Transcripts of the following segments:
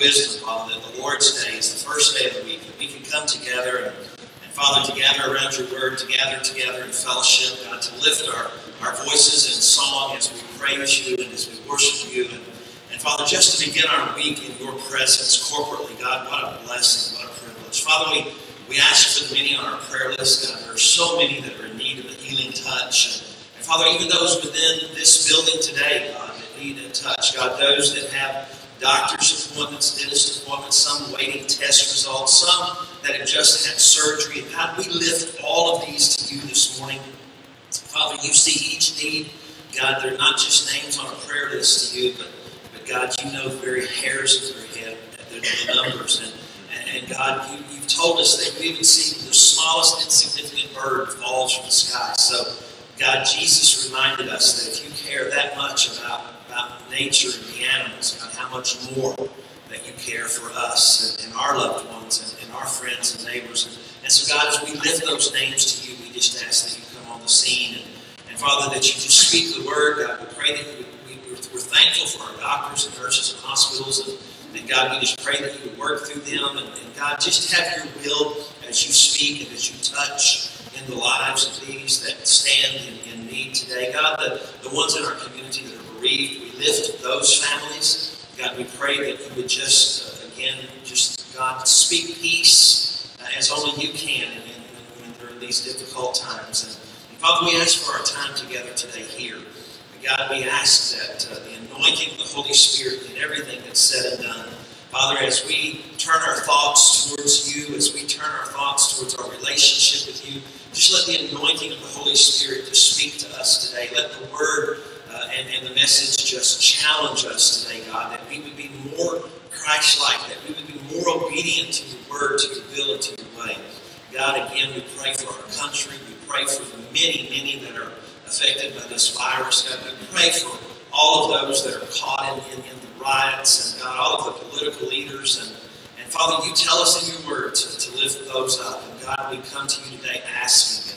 wisdom, Father, that the Lord's Day is the first day of the week, that we can come together and, and Father, to gather around your word, to gather together in fellowship, God, to lift our, our voices in song as we praise you and as we worship you. And, and Father, just to begin our week in your presence corporately, God, what a blessing, what a privilege. Father, we, we ask for the many on our prayer list, God. There are so many that are in need of a healing touch. And, and Father, even those within this building today, God, that need a touch, God, those that have doctor's appointments, dentist appointments, some waiting test results, some that have just had surgery. God, we lift all of these to you this morning. Father, you see each need. God, they're not just names on a prayer list to you, but, but God, you know the very hairs of their head, the numbers. And, and, and God, you, you've told us that you even see the smallest insignificant bird falls from the sky. So, God, Jesus reminded us that if you care that much about about nature and the animals, about how much more that you care for us and, and our loved ones and, and, our friends and neighbors. And, and, so, God, as we lift those names to you, we just ask that you come on the scene. And, and Father, that you just speak the word. God, we pray that you, we, we're, we're thankful for our doctors and nurses and hospitals. And, and God, we just pray that you would work through them. And, and God, just have your will as you speak and as you touch in the lives of these that stand in, in need today. God, the, the ones in our community that are bereaved. We lift those families. God, we pray that you would just, uh, again, just, God, speak peace uh, as only you can in, when there are these difficult times. And, and, Father, we ask for our time together today here. And God, we ask that uh, the anointing of the Holy Spirit in everything that's said and done. Father, as we turn our thoughts towards you, as we turn our thoughts towards our relationship with you, just let the anointing of the Holy Spirit just speak to us today. Let the word uh, and, and the message just challenge us today, God, that we would be more Christ-like, that we would be more obedient to your word, to your will, and to your way. God, again, we pray for our country. We pray for the many, many that are affected by this virus. God, we pray for all of those that are caught in, in, in the riots, and God, all of the political leaders. And, and Father, you tell us in your word to, to lift those up. And God, we come to you today asking.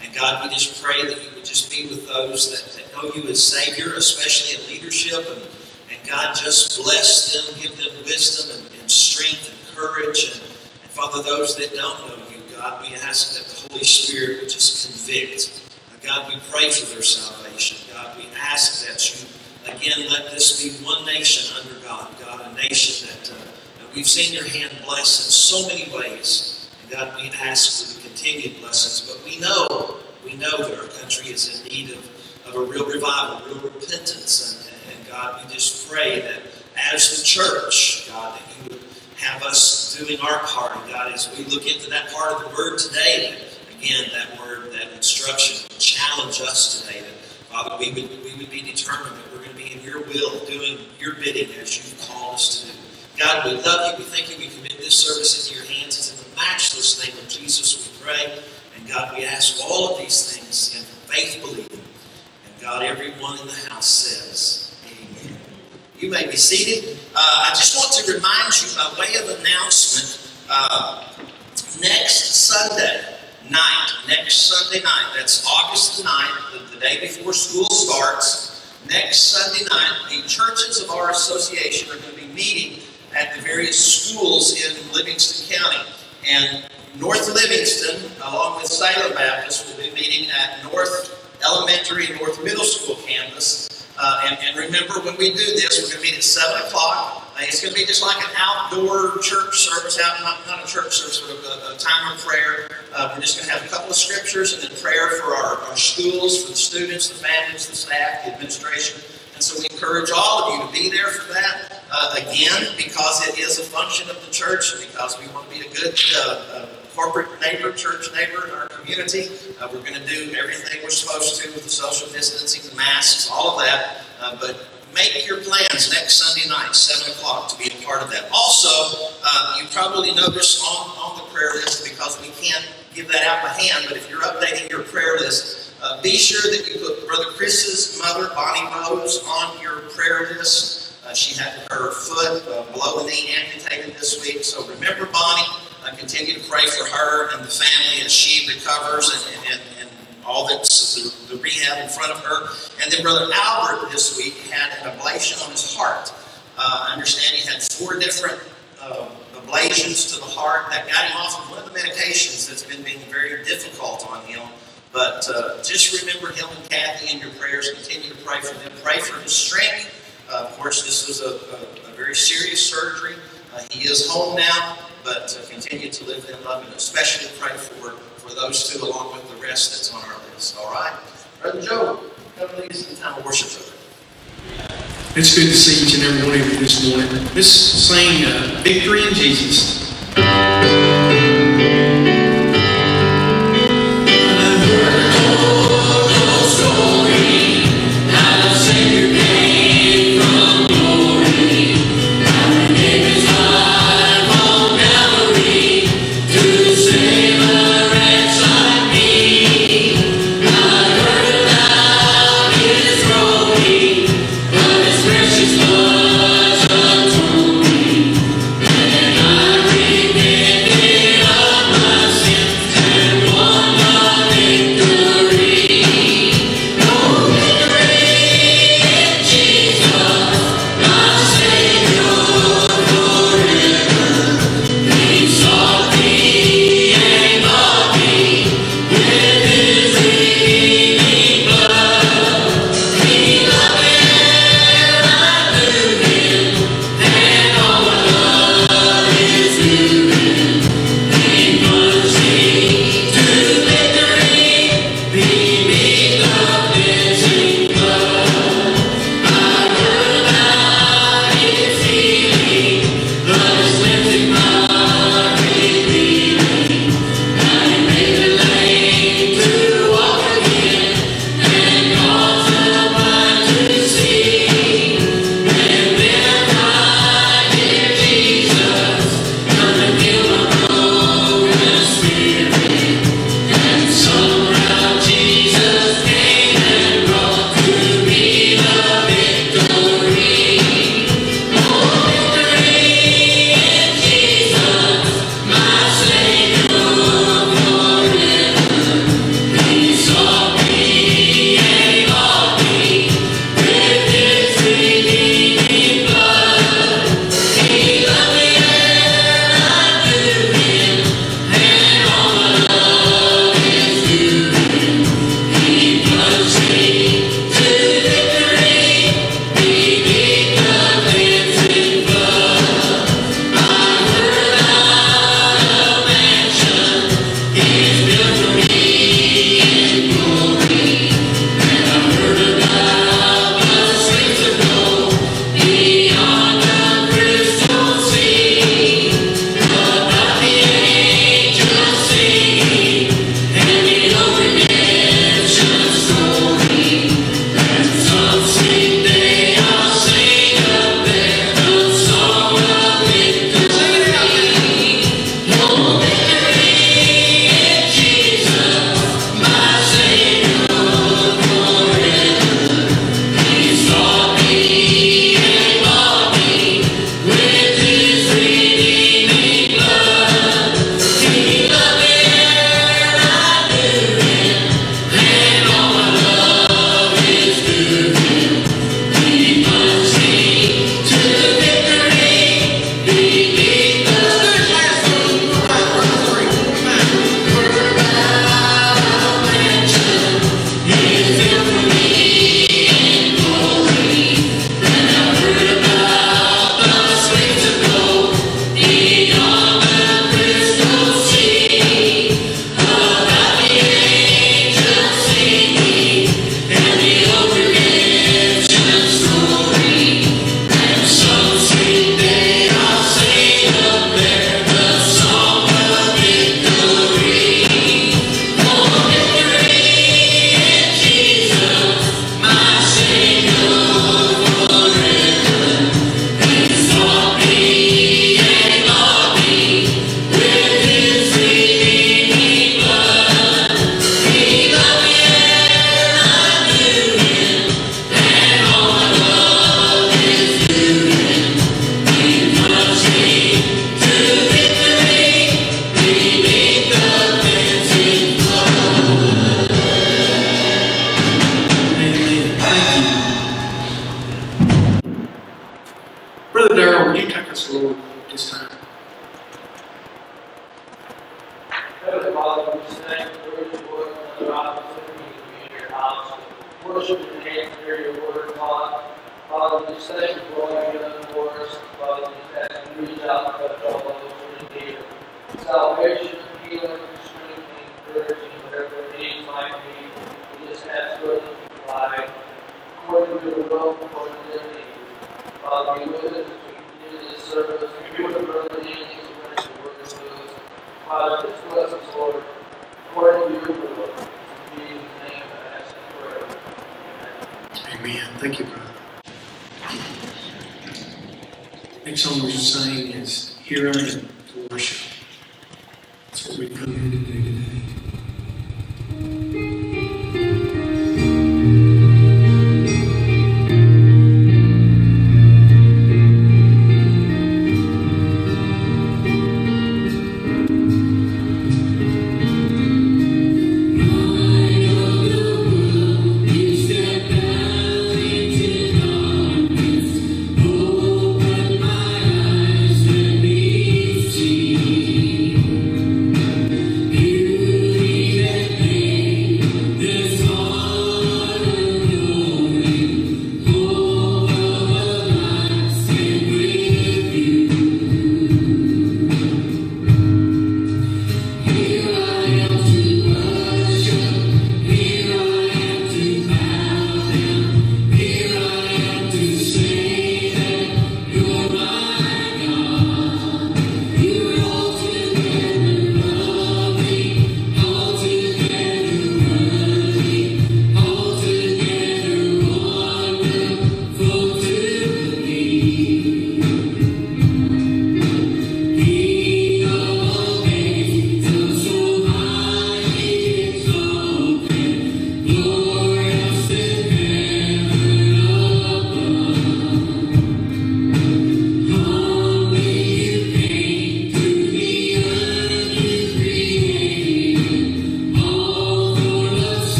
And, and God, we just pray that you would just be with those that, that know you as Savior, especially in leadership. And, and God, just bless them, give them wisdom and, and strength and courage. And, and Father, those that don't know you, God, we ask that the Holy Spirit would just convict. God, we pray for their salvation. God, we ask that you, again, let this be one nation under God. God, a nation that, uh, that we've seen your hand bless in so many ways. And God, we ask for the continued blessings. But we know, we know that our country is in need of of a real revival, real repentance. And, and, God, we just pray that as the church, God, that you would have us doing our part. And God, as we look into that part of the word today, again, that word, that instruction, challenge us today. That, Father, we would, we would be determined that we're going to be in your will, doing your bidding as you've called us to do. God, we love you. We thank you. We commit this service into your hands. It's in the matchless name of Jesus we pray. And God, we ask all of these things in faith believing. God, everyone in the house says, Amen. You may be seated. Uh, I just want to remind you, by way of announcement, uh, next Sunday night, next Sunday night, that's August the 9th, the, the day before school starts, next Sunday night, the churches of our association are going to be meeting at the various schools in Livingston County. And North Livingston, along with Salem Baptist, will be meeting at North elementary and North Middle School campus. Uh, and, and, remember, when we do this, we're going to meet at 7 o'clock. Uh, it's going to be just like an outdoor church service, out, not, not a church service, but a, a time of prayer. Uh, we're just going to have a couple of scriptures and then prayer for our, our schools, for the students, the families, the staff, the administration. And so we encourage all of you to be there for that. Uh, again, because it is a function of the church and because we want to be a good uh, uh, corporate neighbor, church neighbor in our community. Uh, we're going to do everything we're supposed to with the social distancing, the masks, all of that. Uh, but make your plans next Sunday night, 7 o'clock, to be a part of that. Also, uh, you probably noticed on, on the prayer list, because we can't give that out by hand, but if you're updating your prayer list, uh, be sure that you put Brother Chris's mother, Bonnie Rose, on your prayer list. Uh, she had her foot uh, below the knee amputated this week, so remember Bonnie. Uh, continue to pray for her and the family as she recovers and, and, and all that's the, the, rehab in front of her. And then Brother Albert this week had an ablation on his heart. Uh, I understand he had four different uh, ablations to the heart that got him off of one of the medications that's been being very difficult on him. But uh, just remember him and Kathy in your prayers. Continue to pray for them. Pray for his strength. Uh, of course, this was a, a, a very serious surgery. Uh, he is home now, but uh, continue to live in love and especially pray for, for those two along with the rest that's on our list. All right? Brother Joe, come lead us in time of worship. It's good to see each and every one of you this morning. Let's uh, Victory in Jesus.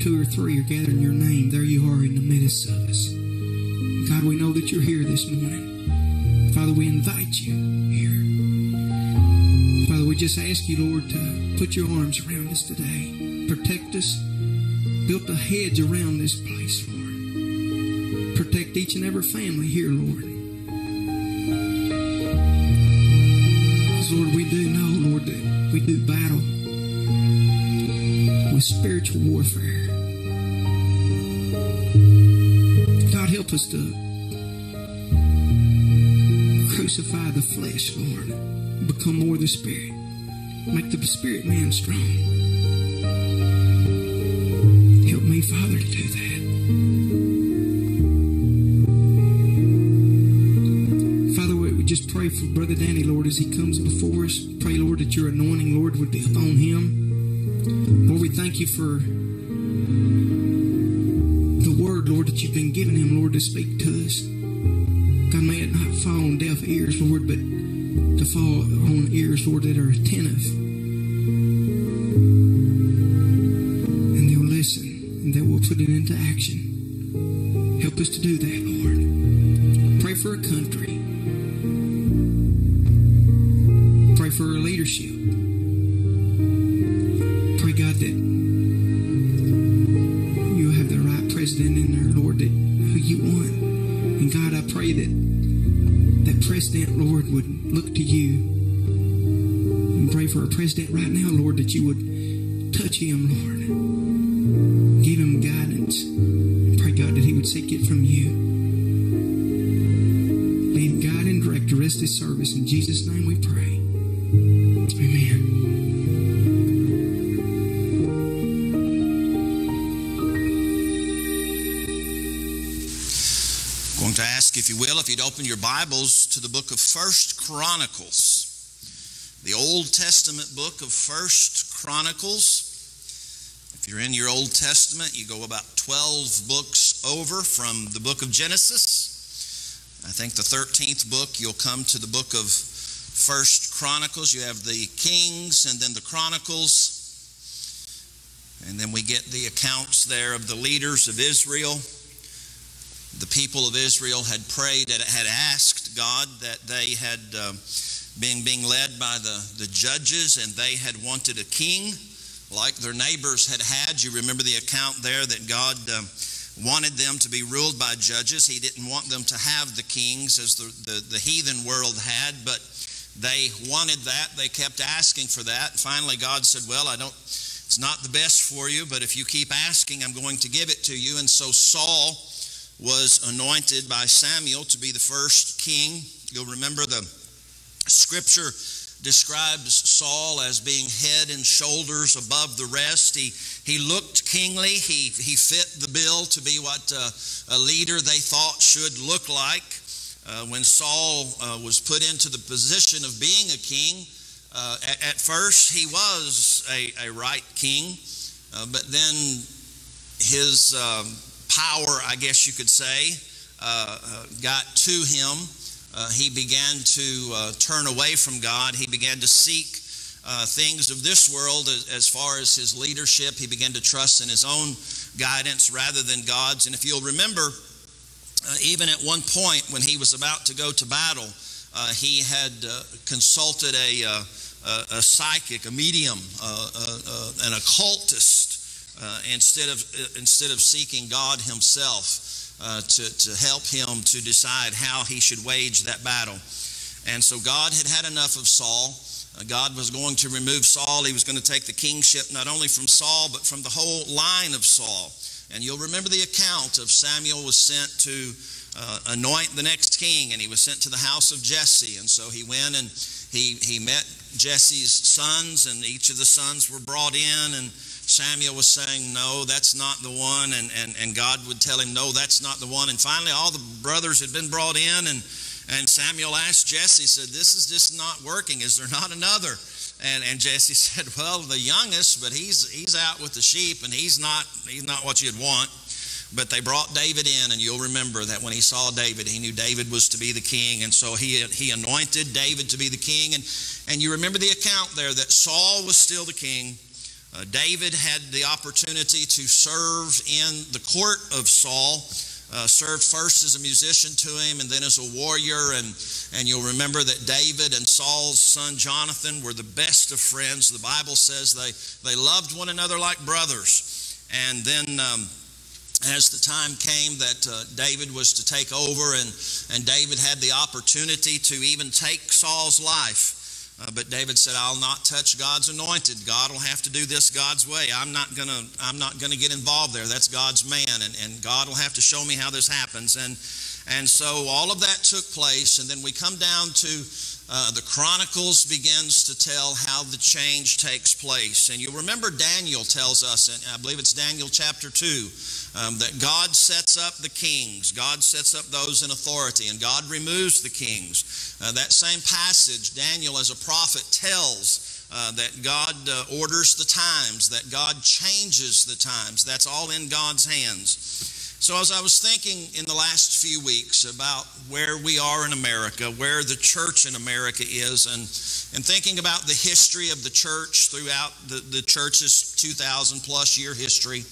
two or three are gathered in your name, there you are in the midst of us. God, we know that you're here this morning. Father, we invite you here. Father, we just ask you, Lord, to put your arms around us today. Protect us. Build a hedge around this place, Lord. Protect each and every family here, Lord. spiritual warfare. God, help us to crucify the flesh, Lord. Become more the spirit. Make the spirit man strong. Help me, Father, to do that. Father, we just pray for Brother Danny, Lord, as he comes before us. For the word, Lord, that you've been giving him, Lord, to speak to us. God, may it not fall on deaf ears, Lord, but to fall on ears, Lord, that if you will, if you'd open your Bibles to the book of First Chronicles, the Old Testament book of First Chronicles. If you're in your Old Testament, you go about 12 books over from the book of Genesis. I think the 13th book, you'll come to the book of First Chronicles. You have the Kings and then the Chronicles. And then we get the accounts there of the leaders of Israel the people of Israel had prayed had asked God that they had uh, been being led by the, the judges and they had wanted a king like their neighbors had had. You remember the account there that God uh, wanted them to be ruled by judges. He didn't want them to have the kings as the, the, the heathen world had, but they wanted that. They kept asking for that. Finally, God said, Well, I don't, it's not the best for you, but if you keep asking, I'm going to give it to you. And so Saul was anointed by Samuel to be the first king. You'll remember the scripture describes Saul as being head and shoulders above the rest. He, he looked kingly. He, he fit the bill to be what uh, a leader they thought should look like. Uh, when Saul uh, was put into the position of being a king, uh, at, at, first he was a, a right king, uh, but then his um, power, I guess you could say, uh, uh, got to him. Uh, he began to uh, turn away from God. He began to seek uh, things of this world as, as, far as his leadership. He began to trust in his own guidance rather than God's. And if you'll remember, uh, even at one point when he was about to go to battle, he had consulted a, a, a, psychic, a medium, an occultist uh, instead of instead of seeking God Himself uh, to to help him to decide how he should wage that battle. And so God had had enough of Saul. Uh, God was going to remove Saul. He was going to take the kingship not only from Saul but from the whole line of Saul. And you'll remember the account of Samuel was sent to uh, anoint the next king, and he was sent to the house of Jesse. And so he went and he he met Jesse's sons, and each of the sons were brought in and Samuel was saying, No, that's not the one. And, and, and God would tell him, No, that's not the one. And finally, all the brothers had been brought in. And, and Samuel asked Jesse, said, This is just not working. Is there not another? And, and Jesse said, Well, the youngest, but he's, he's out with the sheep and he's not, he's not what you'd want. But they brought David in, and you'll remember that when he saw David, he knew David was to be the king, and so he, he anointed David to be the king. And, and you remember the account there that Saul was still the king, uh, David had the opportunity to serve in the court of Saul. Uh, served first as a musician to him and then as a warrior. And, and you'll remember that David and Saul's son Jonathan were the best of friends. The Bible says they, they loved one another like brothers. And then um, as the time came that uh, David was to take over, and, and David had the opportunity to even take Saul's life. Uh, but David said, "I'll not touch God's anointed. God will have to do this God's way. I'm not gonna. I'm not gonna get involved there. That's God's man, and, and God will have to show me how this happens." And and so all of that took place, and then we come down to uh, the Chronicles begins to tell how the change takes place. And you remember Daniel tells us, and I believe it's Daniel chapter 2, um, that God sets up the kings, God sets up those in authority, and God removes the kings. Uh, that same passage, Daniel as a prophet tells uh, that God uh, orders the times, that God changes the times. That's all in God's hands. So, as I was thinking in the last few weeks about where we are in America, where the church in America is, and, and thinking about the history of the church throughout the, the church's 2,000 plus year history,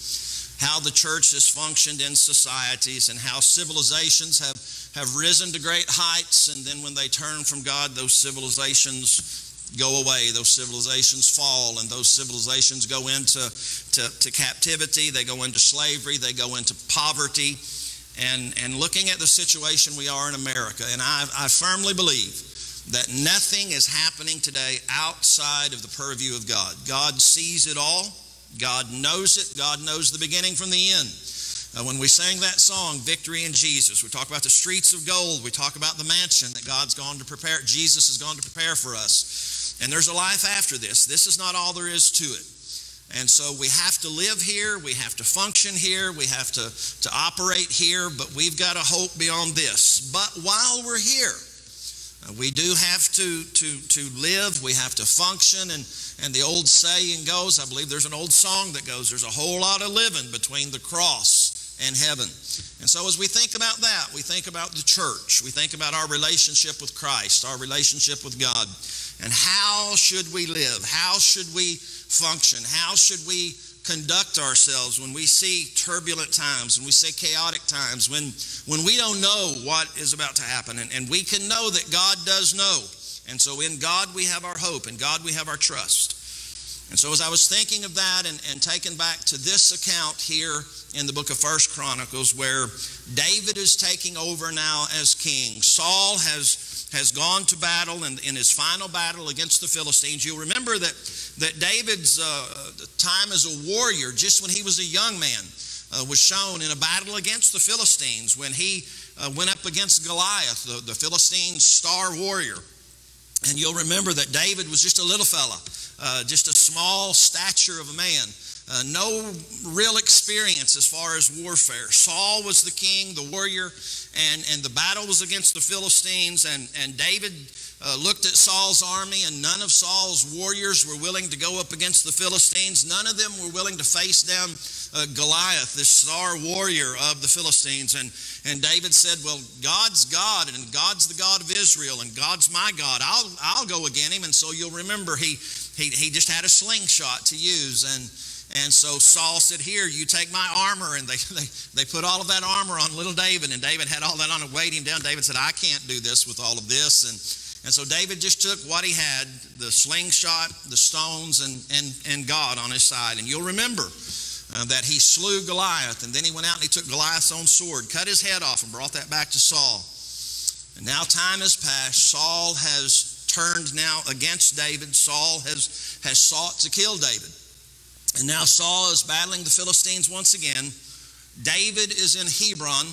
how the church has functioned in societies, and how civilizations have, have risen to great heights, and then when they turn from God, those civilizations go away, those civilizations fall, and those civilizations go into to, to captivity, they go into slavery, they go into poverty. And, and looking at the situation we are in America, and I, I firmly believe that nothing is happening today outside of the purview of God. God sees it all, God knows it, God knows the beginning from the end. Uh, when we sang that song, Victory in Jesus, we talk about the streets of gold, we talk about the mansion that God's gone to prepare, Jesus has gone to prepare for us. And there's a life after this. This is not all there is to it. And so we have to live here, we have to function here, we have to, to operate here, but we've got a hope beyond this. But while we're here, uh, we do have to, to, to live, we have to function, and, and the old saying goes, I believe there's an old song that goes, there's a whole lot of living between the cross and heaven. And so as we think about that, we think about the church, we think about our relationship with Christ, our relationship with God. And how should we live? How should we function? How should we conduct ourselves when we see turbulent times, when we see chaotic times, when, when we don't know what is about to happen? And, and we can know that God does know. And so in God we have our hope, in God we have our trust. And so as I was thinking of that and, and taken back to this account here in the book of First Chronicles, where David is taking over now as king, Saul has has gone to battle in his final battle against the Philistines. You'll remember that, that David's uh, time as a warrior, just when he was a young man, uh, was shown in a battle against the Philistines when he uh, went up against Goliath, the, the Philistine star warrior. And you'll remember that David was just a little fella, uh, just a small stature of a man. Uh, no real experience as far as warfare. Saul was the king, the warrior, and, and the battle was against the Philistines. And, and David uh, looked at Saul's army, and none of Saul's warriors were willing to go up against the Philistines. None of them were willing to face down uh, Goliath, this star warrior of the Philistines. And, and David said, Well, God's God, and God's the God of Israel, and God's my God. I'll, I'll go against him. And so you'll remember he, he, he just had a slingshot to use. And and so Saul said, Here, you take my armor. And they, they, they put all of that armor on little David. And David had all that on and weighed him down. David said, I can't do this with all of this. And, and so David just took what he had the slingshot, the stones, and, and, and God on his side. And you'll remember uh, that he slew Goliath. And then he went out and he took Goliath's own sword, cut his head off, and brought that back to Saul. And now time has passed. Saul has turned now against David. Saul has, has sought to kill David. And now Saul is battling the Philistines once again. David is in Hebron.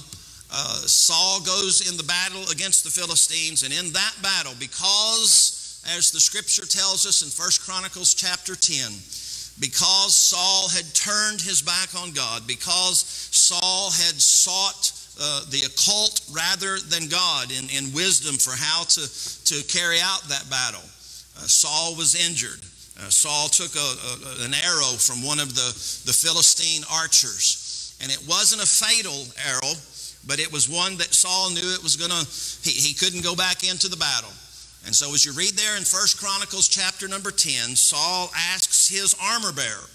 Uh, Saul goes in the battle against the Philistines, and in that battle, because, as the scripture tells us in First Chronicles chapter 10, because Saul had turned his back on God, because Saul had sought uh, the occult rather than God in, in wisdom for how to, to carry out that battle, uh, Saul was injured. Uh, Saul took a, a, an arrow from one of the, the Philistine archers, and it wasn't a fatal arrow, but it was one that Saul knew it was going to, he, he couldn't go back into the battle. And so as you read there in First Chronicles chapter number 10, Saul asks his armor bearer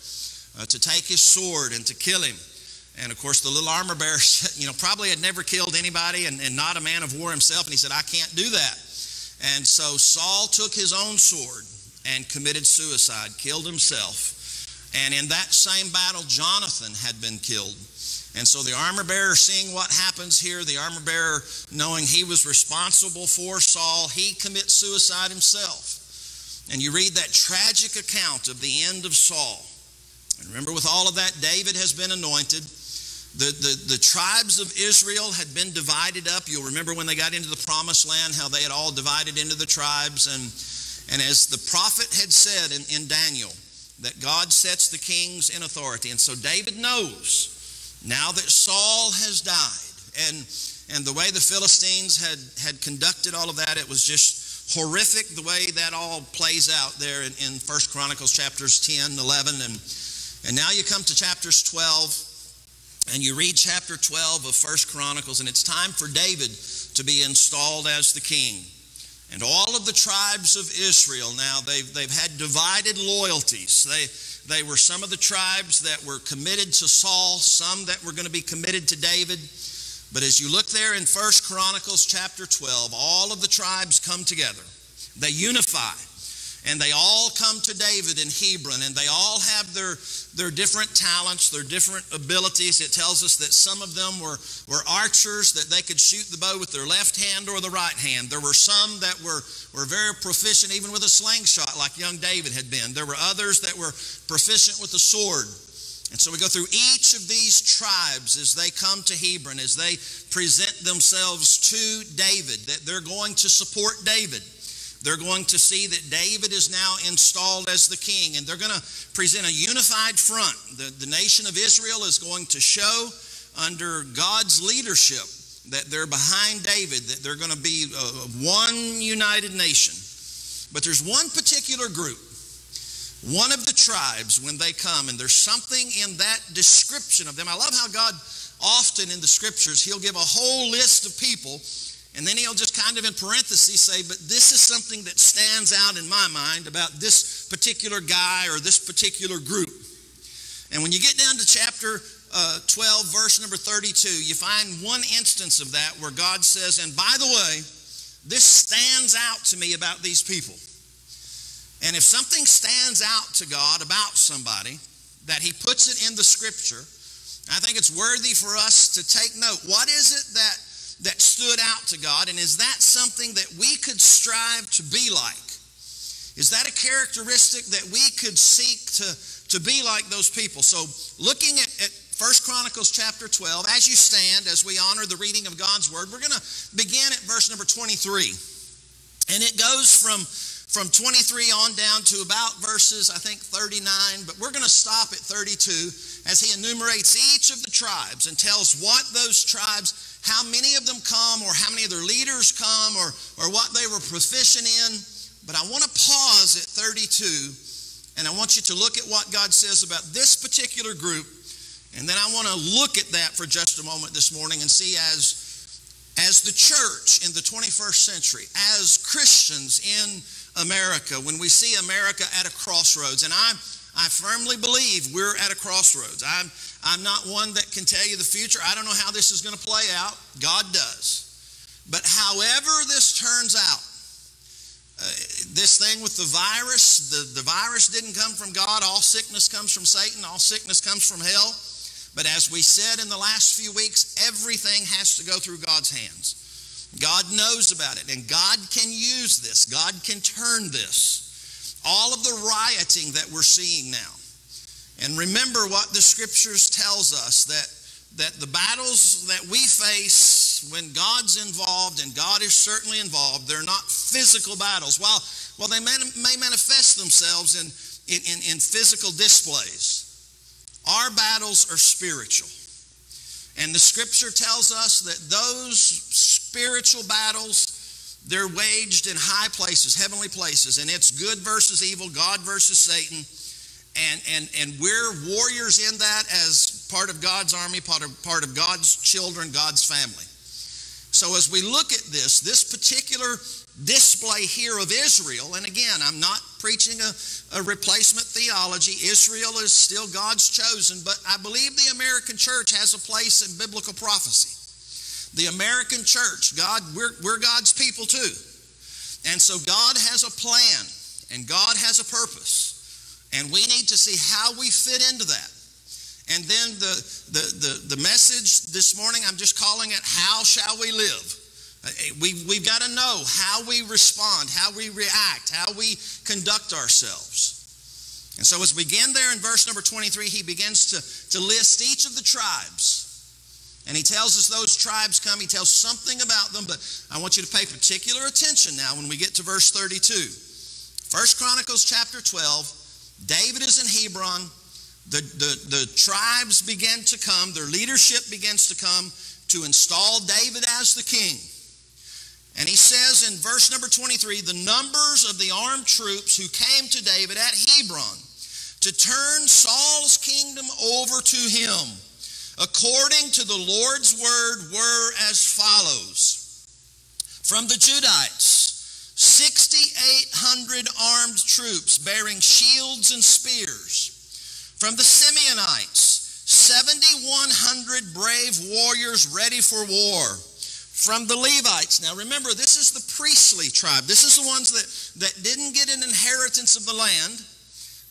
uh, to take his sword and to kill him. And of course, the little armor bearer, you know, probably had never killed anybody and, and not a man of war himself. And he said, I can't do that. And so Saul took his own sword and committed suicide, killed himself. And in that same battle, Jonathan had been killed. And so the armor bearer, seeing what happens here, the armor bearer knowing he was responsible for Saul, he commits suicide himself. And you read that tragic account of the end of Saul. And remember, with all of that, David has been anointed. The, the, the tribes of Israel had been divided up. You'll remember when they got into the promised land, how they had all divided into the tribes. And, and as the prophet had said in, in Daniel, that God sets the kings in authority. And so David knows now that Saul has died, and, and the way the Philistines had, had conducted all of that, it was just horrific the way that all plays out there in, in 1 Chronicles chapters 10, 11. And, and now you come to chapters 12 and you read chapter 12 of First Chronicles, and it's time for David to be installed as the king. And all of the tribes of Israel now, they've, they've had divided loyalties. They, they were some of the tribes that were committed to Saul, some that were going to be committed to David. But as you look there in First Chronicles chapter 12, all of the tribes come together. They unify and they all come to David in Hebron, and they all have their, their different talents, their different abilities. It tells us that some of them were, were archers, that they could shoot the bow with their left hand or the right hand. There were some that were, were very proficient even with a slingshot, like young David had been. There were others that were proficient with the sword. And so we go through each of these tribes as they come to Hebron, as they present themselves to David, that they're going to support David. They're going to see that David is now installed as the king, and they're going to present a unified front. The, the nation of Israel is going to show under God's leadership that they're behind David, that they're going to be uh, one united nation. But there's one particular group, one of the tribes, when they come, and there's something in that description of them. I love how God often in the scriptures, He'll give a whole list of people and then he'll just kind of in parentheses say, but this is something that stands out in my mind about this particular guy or this particular group. And when you get down to chapter uh, 12, verse number 32, you find one instance of that where God says, and by the way, this stands out to me about these people. And if something stands out to God about somebody, that he puts it in the scripture, I think it's worthy for us to take note. What is it that that stood out to God? And is that something that we could strive to be like? Is that a characteristic that we could seek to, to be like those people? So, looking at, at 1 Chronicles chapter 12, as you stand, as we honor the reading of God's Word, we're going to begin at verse number 23. And it goes from, from 23 on down to about verses, I think, 39, but we're going to stop at 32 as he enumerates each of the tribes and tells what those tribes how many of them come or how many of their leaders come or, or what they were proficient in. But I want to pause at 32 and I want you to look at what God says about this particular group. And then I want to look at that for just a moment this morning and see as, as the church in the 21st century, as Christians in America, when we see America at a crossroads, and I, I firmly believe we're at a crossroads. I'm, I'm not one that can tell you the future. I don't know how this is going to play out. God does. But however this turns out, uh, this thing with the virus, the, the virus didn't come from God. All sickness comes from Satan, all sickness comes from hell. But as we said in the last few weeks, everything has to go through God's hands. God knows about it, and God can use this, God can turn this. All of the rioting that we're seeing now, and remember what the scriptures tells us that, that the battles that we face when God's involved, and God is certainly involved, they're not physical battles. While, well, they may, manifest themselves in, in, in physical displays, our battles are spiritual. And the scripture tells us that those spiritual battles, they're waged in high places, heavenly places, and it's good versus evil, God versus Satan and, and, and we're warriors in that as part of God's army, part of, part of God's children, God's family. So as we look at this, this particular display here of Israel, and again, I'm not preaching a, a replacement theology. Israel is still God's chosen, but I believe the American church has a place in biblical prophecy. The American church, God, we're, we're God's people too. And so God has a plan and God has a purpose. And we need to see how we fit into that. And then the, the, the, the message this morning, I'm just calling it, How Shall We Live? Uh, we, we've got to know how we respond, how we react, how we conduct ourselves. And so, as we begin there in verse number 23, he begins to, to list each of the tribes. And he tells us those tribes come. He tells something about them, but I want you to pay particular attention now when we get to verse 32. First Chronicles chapter 12. David is in Hebron. The, the, the tribes begin to come, their leadership begins to come to install David as the king. And he says in verse number 23 the numbers of the armed troops who came to David at Hebron to turn Saul's kingdom over to him, according to the Lord's word, were as follows From the Judites, 6,800 armed troops bearing shields and spears. From the Simeonites, 7,100 brave warriors ready for war from the Levites. Now remember, this is the priestly tribe. This is the ones that, that didn't get an inheritance of the land.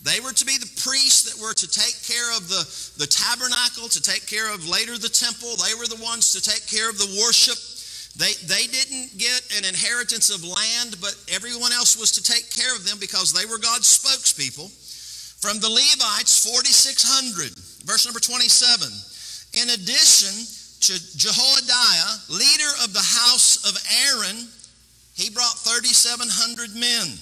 They were to be the priests that were to take care of the, the tabernacle, to take care of later the temple. They were the ones to take care of the worship. They, they didn't get an inheritance of land, but everyone else was to take care of them because they were God's spokespeople. From the Levites, 4,600. Verse number 27. In addition, to Jehoiada, leader of the house of Aaron, he brought 3,700 men.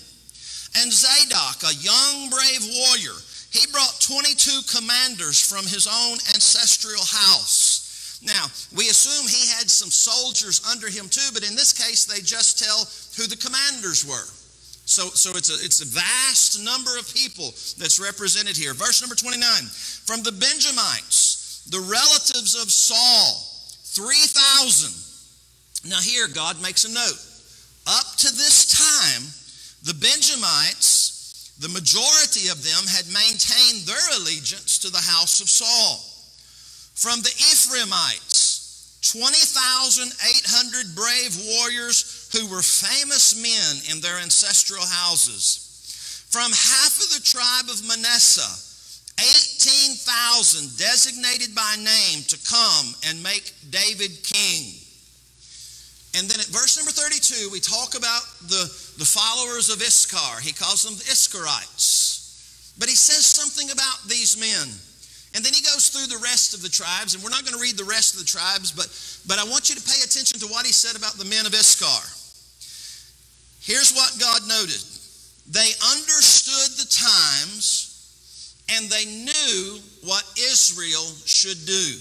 And Zadok, a young brave warrior, he brought 22 commanders from his own ancestral house. Now, we assume he had some soldiers under him too, but in this case, they just tell who the commanders were. So, so it's, a, it's a vast number of people that's represented here. Verse number 29 From the Benjamites, the relatives of Saul, 3,000. Now, here, God makes a note. Up to this time, the Benjamites, the majority of them had maintained their allegiance to the house of Saul. From the Ephraimites, 20,800 brave warriors who were famous men in their ancestral houses. From half of the tribe of Manasseh, 18,000 designated by name to come and make David king. And then at verse number 32, we talk about the, the followers of Issachar. He calls them the Issacharites. But he says something about these men. And then he goes through the rest of the tribes, and we're not going to read the rest of the tribes, but, but I want you to pay attention to what he said about the men of Issachar. Here's what God noted they understood the times and they knew what Israel should do.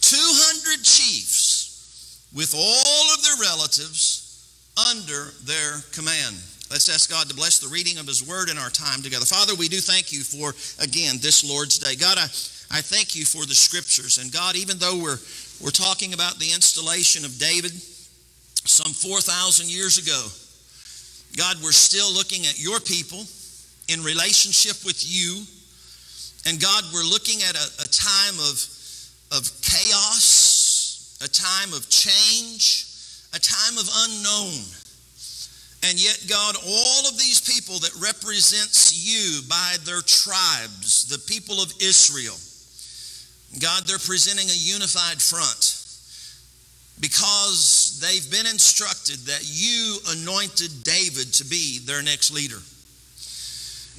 200 chiefs with all of their relatives under their command. Let's ask God to bless the reading of His Word in our time together. Father, we do thank you for, again, this Lord's Day. God, I, I thank you for the Scriptures. And God, even though we're, we're talking about the installation of David some 4,000 years ago, God, we're still looking at your people in relationship with you. And God, we're looking at a, a time of, of chaos, a time of change, a time of unknown. And yet, God, all of these people that represents you by their tribes, the people of Israel, God, they're presenting a unified front because they've been instructed that you anointed David to be their next leader.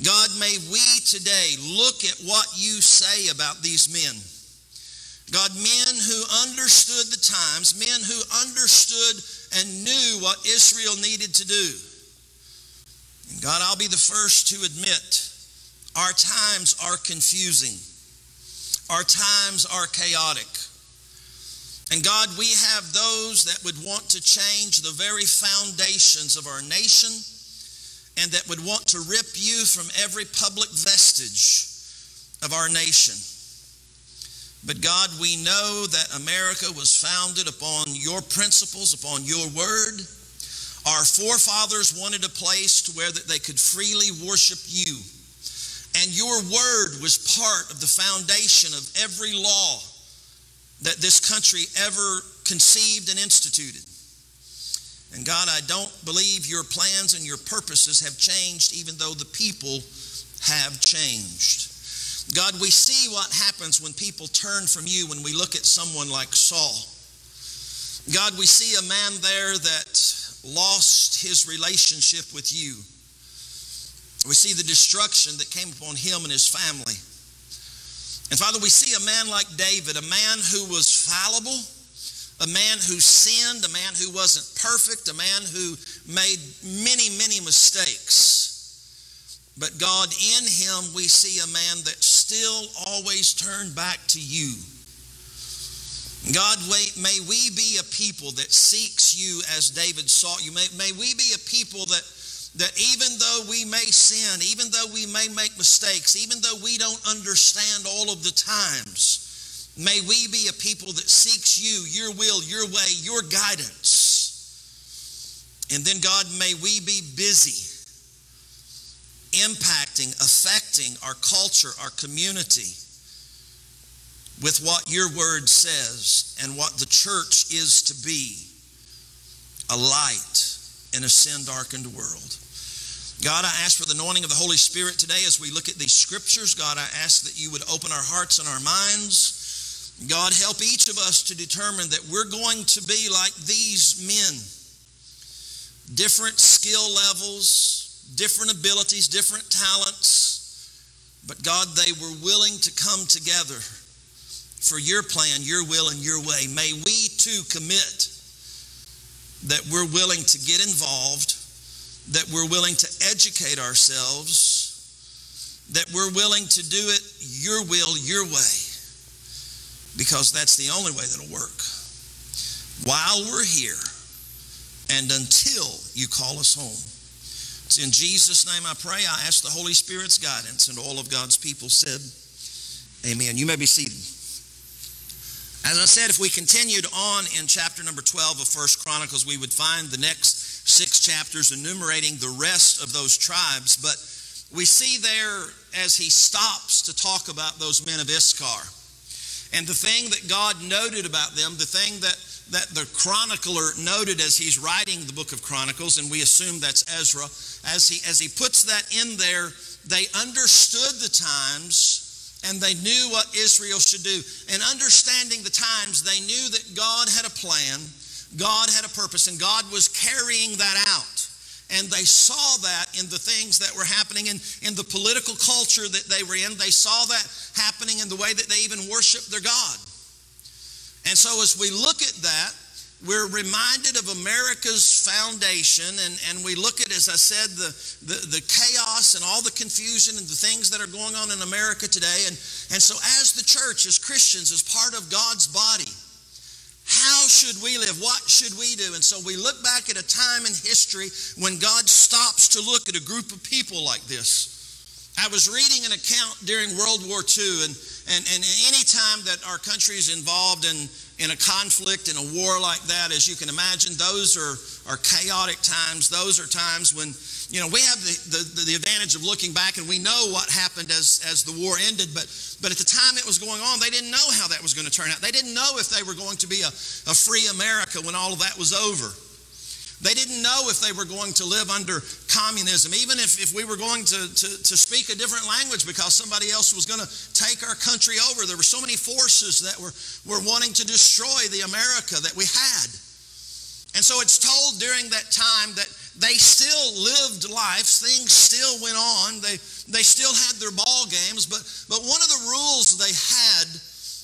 God, may we today look at what you say about these men. God, men who understood the times, men who understood and knew what Israel needed to do. And God, I'll be the first to admit our times are confusing, our times are chaotic. And God, we have those that would want to change the very foundations of our nation and that would want to rip you from every public vestige of our nation. But God, we know that America was founded upon your principles, upon your word. Our forefathers wanted a place to where that they could freely worship you. And your word was part of the foundation of every law that this country ever conceived and instituted. And God, I don't believe your plans and your purposes have changed, even though the people have changed. God, we see what happens when people turn from you when we look at someone like Saul. God, we see a man there that lost his relationship with you. We see the destruction that came upon him and his family. And Father, we see a man like David, a man who was fallible, a man who sinned, a man who wasn't perfect, a man who made many, many mistakes. But God, in him, we see a man that still always turn back to you. God, may we be a people that seeks you as David sought you. May, may we be a people that that even though we may sin, even though we may make mistakes, even though we don't understand all of the times, may we be a people that seeks you, your will, your way, your guidance. And then, God, may we be busy impacting, affecting our culture, our community with what your word says and what the church is to be a light in a sin darkened world. God, I ask for the anointing of the Holy Spirit today as we look at these scriptures. God, I ask that you would open our hearts and our minds. God, help each of us to determine that we're going to be like these men. Different skill levels, different abilities, different talents. But God, they were willing to come together for your plan, your will, and your way. May we too commit that we're willing to get involved, that we're willing to educate ourselves, that we're willing to do it your will, your way, because that's the only way that'll work. While we're here and until you call us home. It's in Jesus' name I pray. I ask the Holy Spirit's guidance, and all of God's people said, Amen. You may be seated. As I said, if we continued on in chapter number 12 of First Chronicles, we would find the next six chapters enumerating the rest of those tribes. But we see there as he stops to talk about those men of Issachar. And the thing that God noted about them, the thing that, that the chronicler noted as he's writing the book of Chronicles, and we assume that's Ezra, as he, as he puts that in there, they understood the times and they knew what Israel should do. And understanding the times, they knew that God had a plan, God had a purpose, and God was carrying that out. And they saw that in the things that were happening in, in the political culture that they were in. They saw that happening in the way that they even worshiped their God. And so as we look at that, we're reminded of America's foundation, and, and we look at, as I said, the, the, the, chaos and all the confusion and the things that are going on in America today. And, and so, as the church, as Christians, as part of God's body, how should we live? What should we do? And so, we look back at a time in history when God stops to look at a group of people like this. I was reading an account during World War II, and, and, and any time that our country is involved in in a conflict, in a war like that, as you can imagine, those are, are chaotic times. Those are times when, you know, we have the, the, the, advantage of looking back and we know what happened as, as the war ended, but, but at the time it was going on, they didn't know how that was going to turn out. They didn't know if they were going to be a, a free America when all of that was over. They didn't know if they were going to live under communism, even if, if we were going to, to, to speak a different language because somebody else was going to take our country over. There were so many forces that were, were wanting to destroy the America that we had. And so it's told during that time that they still lived life, things still went on, they, they still had their ball games, but, but one of the rules they had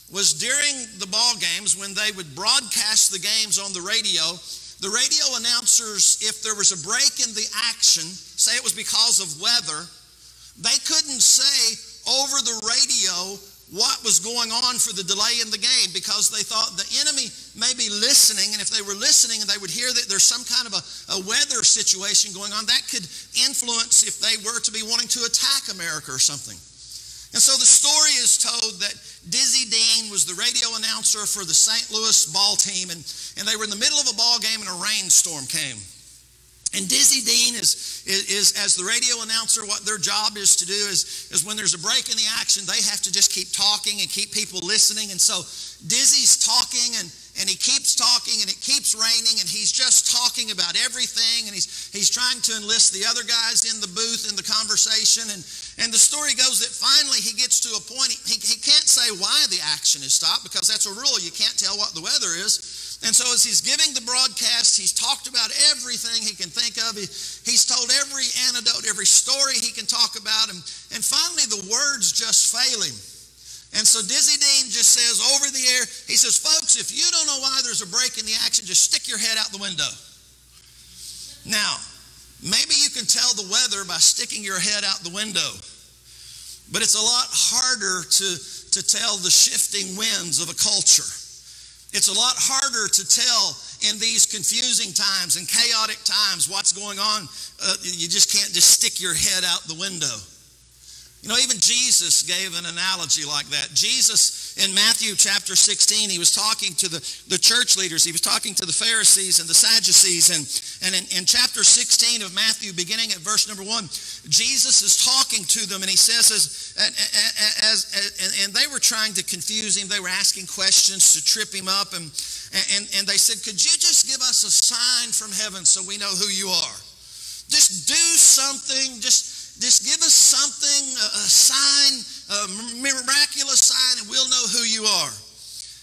was during the ball games when they would broadcast the games on the radio the radio announcers, if there was a break in the action, say it was because of weather, they couldn't say over the radio what was going on for the delay in the game because they thought the enemy may be listening, and if they were listening and they would hear that there's some kind of a, a, weather situation going on, that could influence if they were to be wanting to attack America or something. And so the story is told that Dizzy Dean was the radio announcer for the St. Louis ball team, and, and they were in the middle of a ball game and a rainstorm came. And Dizzy Dean is, is, is, as the radio announcer, what their job is to do is, is when there's a break in the action, they have to just keep talking and keep people listening. And so Dizzy's talking and and he keeps talking and it keeps raining and he's just talking about everything and he's he's trying to enlist the other guys in the booth in the conversation. And and the story goes that finally he gets to a point he, he can't say why the action is stopped because that's a rule. You can't tell what the weather is. And so as he's giving the broadcast he's talked about everything he can think of. He, he's told every anecdote every story he can talk about. And, and finally the words just fail him And so Dizzy Dean just says over the air, he says, folks, if you don't know why there's a break in the action, just stick your head out the window. Now, maybe you can tell the weather by sticking your head out the window, but it's a lot harder to, to tell the shifting winds of a culture. It's a lot harder to tell in these confusing times and chaotic times what's going on. Uh, you just can't just stick your head out the window. You know, even Jesus gave an analogy like that. Jesus, in Matthew chapter 16, he was talking to the, the church leaders. He was talking to the Pharisees and the Sadducees. And, and in, in chapter 16 of Matthew, beginning at verse number 1, Jesus is talking to them and he says, as, as, as, and they were trying to confuse him. They were asking questions to trip him up. And, and, and they said, Could you just give us a sign from heaven so we know who you are? Just do something, just just give us something, a sign, a miraculous sign, and we'll know who you are.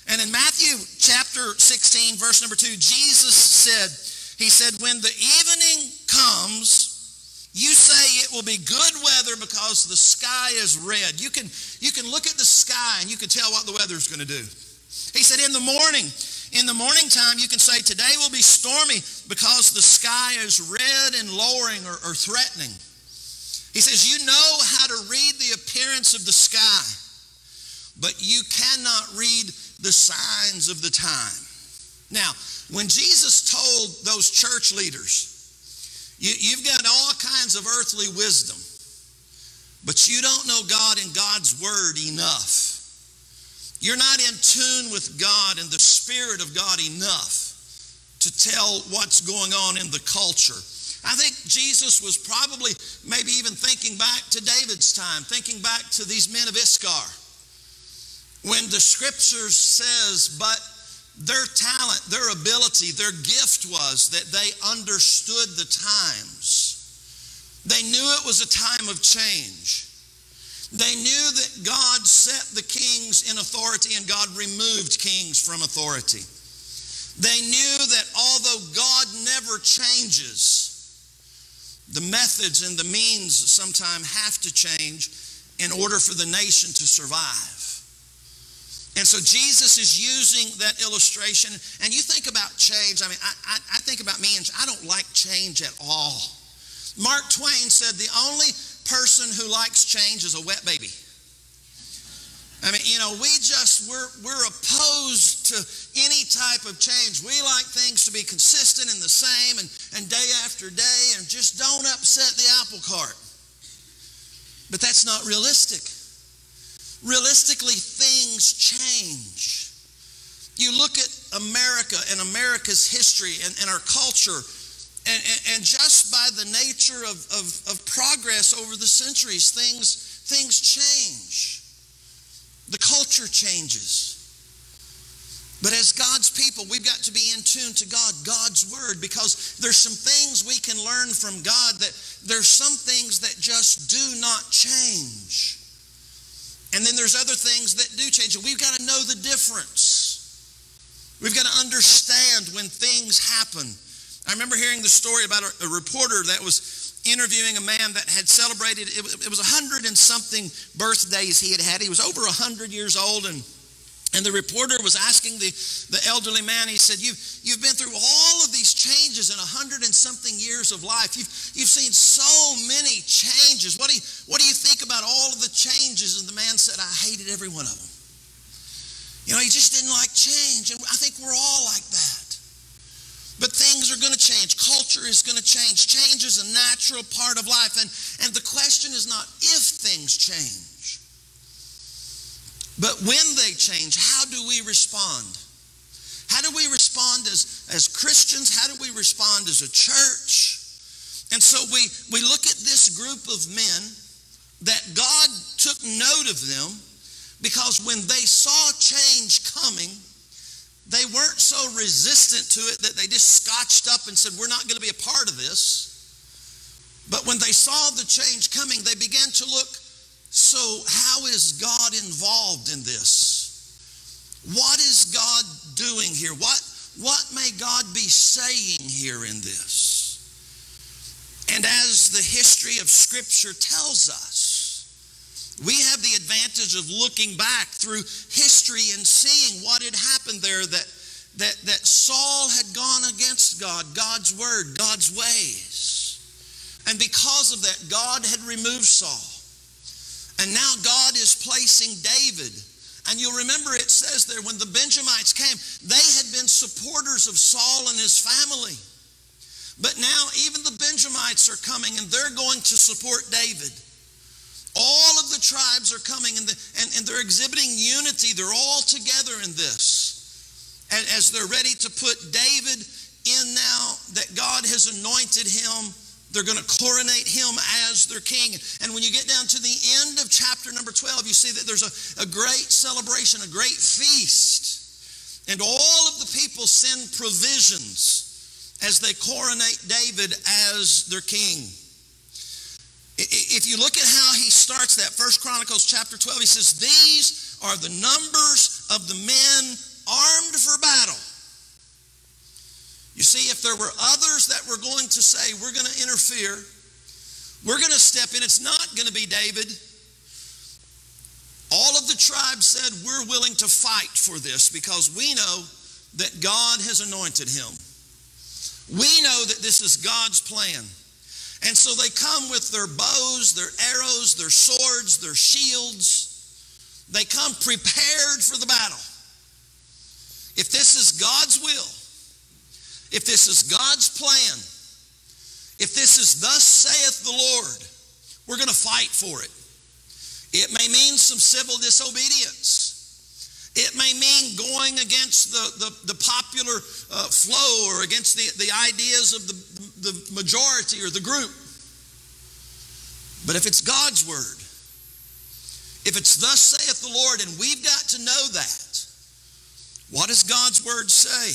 And in Matthew chapter 16, verse number 2, Jesus said, He said, When the evening comes, you say it will be good weather because the sky is red. You can, you can look at the sky and you can tell what the weather is going to do. He said, In the morning, in the morning time, you can say, Today will be stormy because the sky is red and lowering or, or threatening. He says, You know how to read the appearance of the sky, but you cannot read the signs of the time. Now, when Jesus told those church leaders, you, have got all kinds of earthly wisdom, but you don't know God and God's Word enough. You're not in tune with God and the Spirit of God enough to tell what's going on in the culture. I think Jesus was probably maybe even thinking back to David's time, thinking back to these men of Issachar. When the scriptures says, but their talent, their ability, their gift was that they understood the times. They knew it was a time of change. They knew that God set the kings in authority and God removed kings from authority. They knew that although God never changes, the methods and the means sometimes have to change in order for the nation to survive. And so Jesus is using that illustration. And you think about change. I mean, I, I, I, think about me, and I don't like change at all. Mark Twain said the only person who likes change is a wet baby. I mean, you know, we just, we're, we're opposed to any type of change. We like things to be consistent and the same and, and day after day and just don't upset the apple cart. But that's not realistic. Realistically, things change. You look at America and America's history and, and our culture, and, and, and, just by the nature of, of, of progress over the centuries, things, things change. The culture changes. But as God's people, we've got to be in tune to God, God's Word, because there's some things we can learn from God that there's some things that just do not change. And then there's other things that do change. And we've got to know the difference. We've got to understand when things happen. I remember hearing the story about a, a reporter that was interviewing a man that had celebrated, it was a hundred and something birthdays he had had. He was over a hundred years old and and the reporter was asking the, the elderly man, he said, you've, you've been through all of these changes in a hundred and something years of life. You've, you've seen so many changes. What do, you, what do you think about all of the changes? And the man said, I hated every one of them. You know, he just didn't like change. And I think we're all like that. But things are going to change. Culture is going to change. Change is a natural part of life. And, and the question is not if things change, but when they change, how do we respond? How do we respond as, as Christians? How do we respond as a church? And so we, we look at this group of men that God took note of them because when they saw change coming, they weren't so resistant to it that they just scotched up and said, We're not going to be a part of this. But when they saw the change coming, they began to look so, how is God involved in this? What is God doing here? What, what may God be saying here in this? And as the history of Scripture tells us, We have the advantage of looking back through history and seeing what had happened there that, that, that Saul had gone against God, God's word, God's ways. And because of that, God had removed Saul. And now God is placing David. And you'll remember it says there when the Benjamites came, they had been supporters of Saul and his family. But now even the Benjamites are coming and they're going to support David. All of the tribes are coming and, the, and, and they're exhibiting unity. They're all together in this. And as they're ready to put David in now that God has anointed him, they're going to coronate him as their king. And when you get down to the end of chapter number 12, you see that there's a, a great celebration, a great feast. And all of the people send provisions as they coronate David as their king. If you look at how he starts that, First Chronicles chapter 12, he says, These are the numbers of the men armed for battle. You see, if there were others that were going to say, We're going to interfere, we're going to step in, it's not going to be David. All of the tribes said, We're willing to fight for this because we know that God has anointed him. We know that this is God's plan. And so they come with their bows, their arrows, their swords, their shields. They come prepared for the battle. If this is God's will, if this is God's plan, if this is thus saith the Lord, we're going to fight for it. It may mean some civil disobedience. It may mean going against the, the, the popular uh, flow or against the, the ideas of the, the majority or the group. But if it's God's word, if it's thus saith the Lord, and we've got to know that, what does God's word say?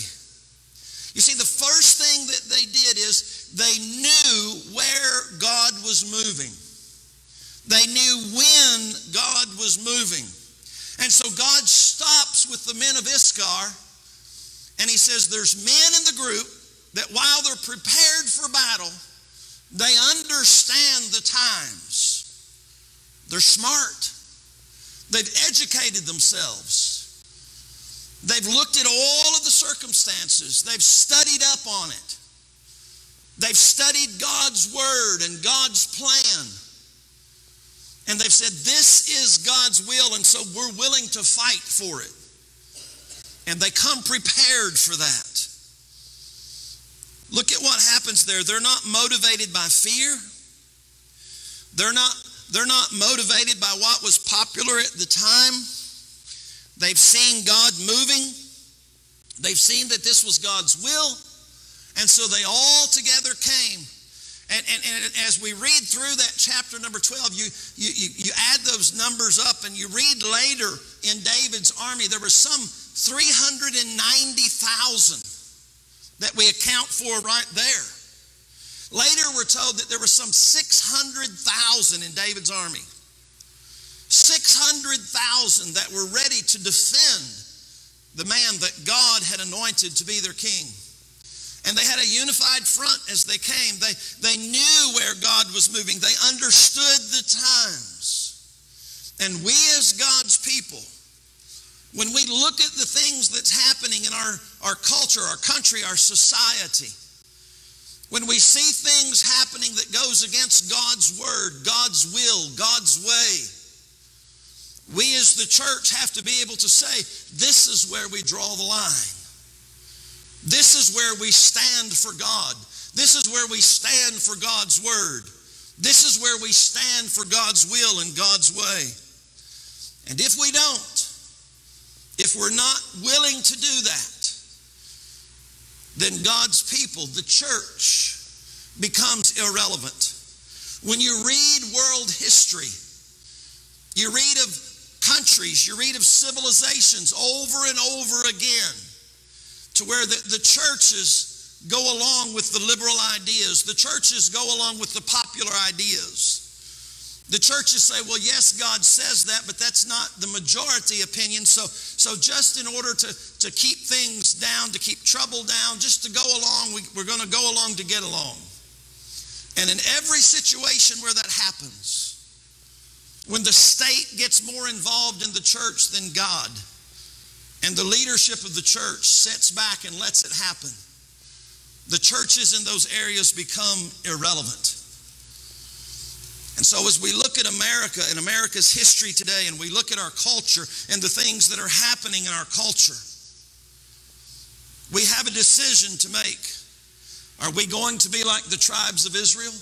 You see, the first thing that they did is they knew where God was moving. They knew when God was moving. And so God stops with the men of Issachar and he says, There's men in the group that while they're prepared for battle, they understand the times. They're smart. They've educated themselves. They've looked at all of the circumstances. They've studied up on it. They've studied God's word and God's plan. And they've said, This is God's will, and so we're willing to fight for it. And they come prepared for that. Look at what happens there. They're not motivated by fear. They're not, they're not motivated by what was popular at the time. They've seen God moving. They've seen that this was God's will. And so they all together came and, and, and, as we read through that chapter number 12, you, you, you add those numbers up and you read later in David's army, there were some 390,000 that we account for right there. Later, we're told that there were some 600,000 in David's army. 600,000 that were ready to defend the man that God had anointed to be their king. And they had a unified front as they came. They, they knew where God was moving, they understood the times. And we, as God's people, when we look at the things that's happening in our, our culture, our country, our society, when we see things happening that goes against God's word, God's will, God's way, we as the church have to be able to say, this is where we draw the line. This is where we stand for God. This is where we stand for God's word. This is where we stand for God's will and God's way. And if we don't, if we're not willing to do that, then God's people, the church, becomes irrelevant. When you read world history, you read of countries, you read of civilizations over and over again to where the, the churches go along with the liberal ideas, the churches go along with the popular ideas. The churches say, well, yes, God says that, but that's not the majority opinion. So, so just in order to, to keep things down, to keep trouble down, just to go along, we, we're going to go along to get along. And in every situation where that happens, when the state gets more involved in the church than God, and the leadership of the church sits back and lets it happen, the churches in those areas become irrelevant. And so, as we look at America and America's history today, and we look at our culture and the things that are happening in our culture, we have a decision to make. Are we going to be like the tribes of Israel?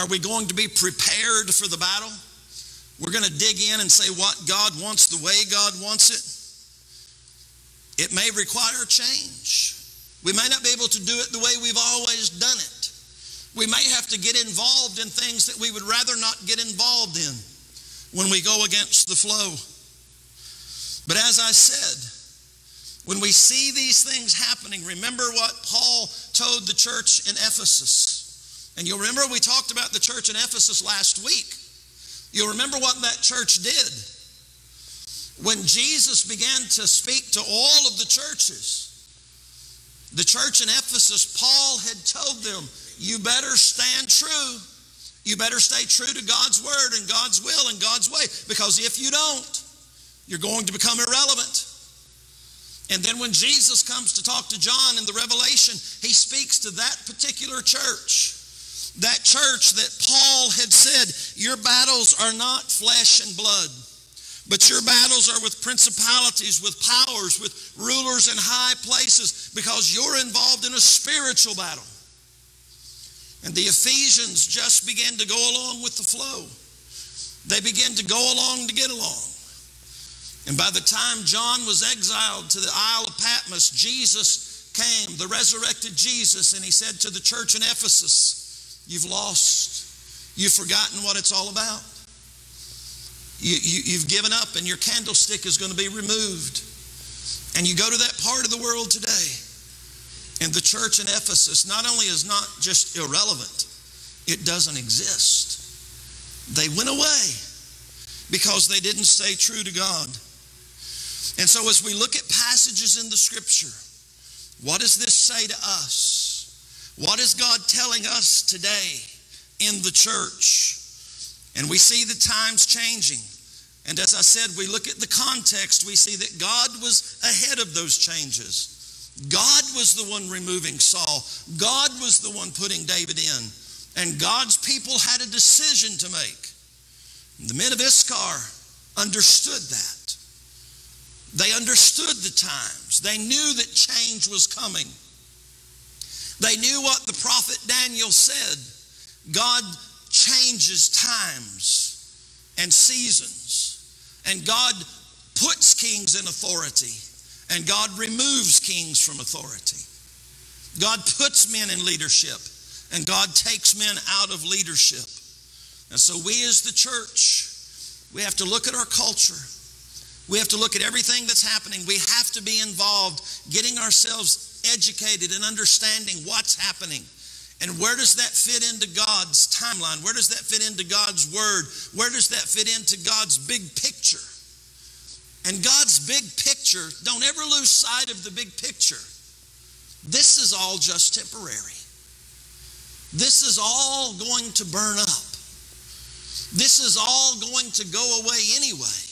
Are we going to be prepared for the battle? We're going to dig in and say what God wants the way God wants it. It may require change. We may not be able to do it the way we've always done it. We may have to get involved in things that we would rather not get involved in when we go against the flow. But as I said, when we see these things happening, remember what Paul told the church in Ephesus. And you'll remember we talked about the church in Ephesus last week. You'll remember what that church did. When Jesus began to speak to all of the churches, the church in Ephesus, Paul had told them, you better stand true. You better stay true to God's word and God's will and God's way because if you don't, you're going to become irrelevant. And then when Jesus comes to talk to John in the Revelation, he speaks to that particular church. That church that Paul had said, Your battles are not flesh and blood, but your battles are with principalities, with powers, with rulers in high places, because you're involved in a spiritual battle. And the Ephesians just began to go along with the flow. They began to go along to get along. And by the time John was exiled to the Isle of Patmos, Jesus came, the resurrected Jesus, and he said to the church in Ephesus, You've lost. You've forgotten what it's all about. You, you, you've given up, and your candlestick is going to be removed. And you go to that part of the world today and the church in Ephesus not only is not just irrelevant, it doesn't exist. They went away because they didn't stay true to God. And so, as we look at passages in the scripture, what does this say to us? What is God telling us today in the church? And we see the times changing. And as I said, we look at the context, we see that God was ahead of those changes. God was the one removing Saul. God was the one putting David in. And God's people had a decision to make. The men of Issachar understood that. They understood the times. They knew that change was coming. They knew what the prophet Daniel said God changes times and seasons, and God puts kings in authority. And God removes kings from authority. God puts men in leadership, and God takes men out of leadership. And so, we as the church, we have to look at our culture. We have to look at everything that's happening. We have to be involved, getting ourselves educated and understanding what's happening. And where does that fit into God's timeline? Where does that fit into God's word? Where does that fit into God's big picture? And God's big picture, don't ever lose sight of the big picture. This is all just temporary. This is all going to burn up. This is all going to go away anyway.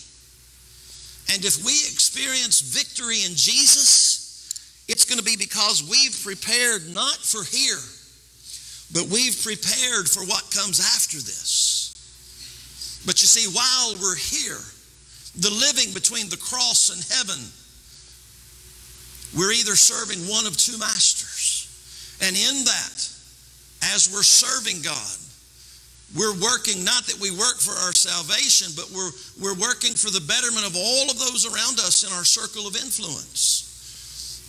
And if we experience victory in Jesus, it's going to be because we've prepared not for here, but we've prepared for what comes after this. But you see, while we're here, the living between the cross and heaven, we're either serving one of two masters. And in that, as we're serving God, we're working not that we work for our salvation, but we're, we're working for the betterment of all of those around us in our circle of influence.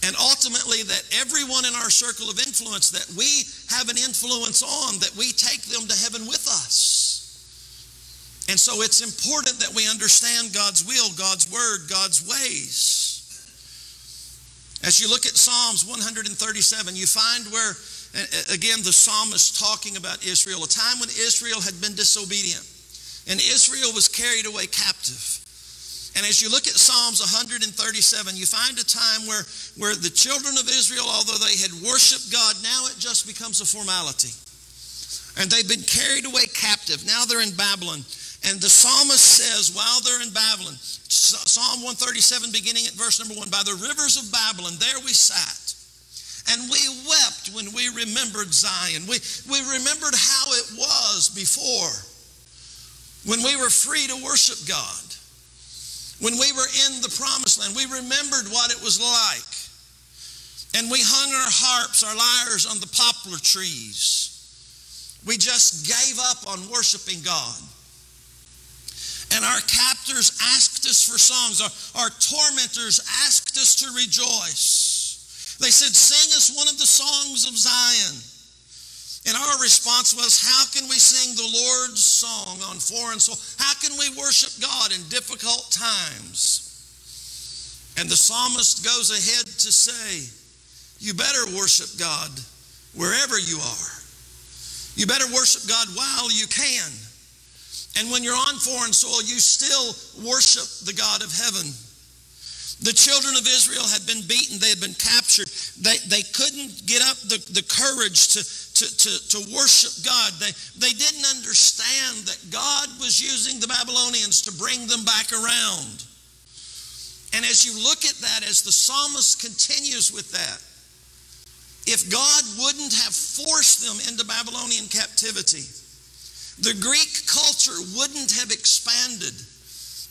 And ultimately, that everyone in our circle of influence that we have an influence on, that we take them to heaven with us. And so it's important that we understand God's will, God's word, God's ways. As you look at Psalms 137, you find where, again, the psalmist talking about Israel, a time when Israel had been disobedient and Israel was carried away captive. And as you look at Psalms 137, you find a time where, where the children of Israel, although they had worshiped God, now it just becomes a formality. And they've been carried away captive. Now they're in Babylon. And the psalmist says, while they're in Babylon, Psalm 137, beginning at verse number one, by the rivers of Babylon, there we sat. And we wept when we remembered Zion. We, we remembered how it was before when we were free to worship God. When we were in the promised land, we remembered what it was like. And we hung our harps, our lyres on the poplar trees. We just gave up on worshiping God. And our captors asked us for songs. Our, our tormentors asked us to rejoice. They said, Sing us one of the songs of Zion. And our response was, How can we sing the Lord's song on foreign soil? How can we worship God in difficult times? And the psalmist goes ahead to say, You better worship God wherever you are. You better worship God while you can. And when you're on foreign soil, you still worship the God of heaven. The children of Israel had been beaten, they had been captured. They, they couldn't get up the, the courage to, to, to, to worship God. They, they didn't understand that God was using the Babylonians to bring them back around. And as you look at that, as the psalmist continues with that, if God wouldn't have forced them into Babylonian captivity, the Greek culture wouldn't have expanded.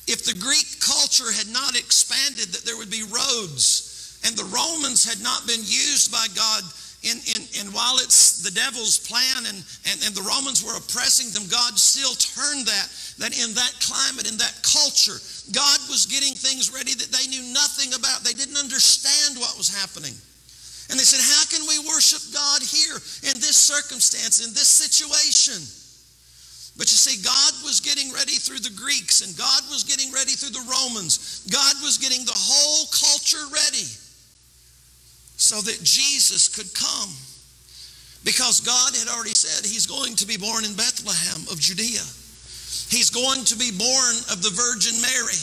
If the Greek culture had not expanded, that there would be roads, and the Romans had not been used by God in, in, in while it's the devil's plan and, and, and the Romans were oppressing them, God still turned that, that in that climate, in that culture, God was getting things ready that they knew nothing about. They didn't understand what was happening. And they said, How can we worship God here in this circumstance, in this situation? But you see, God was getting ready through the Greeks and God was getting ready through the Romans. God was getting the whole culture ready so that Jesus could come. Because God had already said he's going to be born in Bethlehem of Judea. He's going to be born of the Virgin Mary.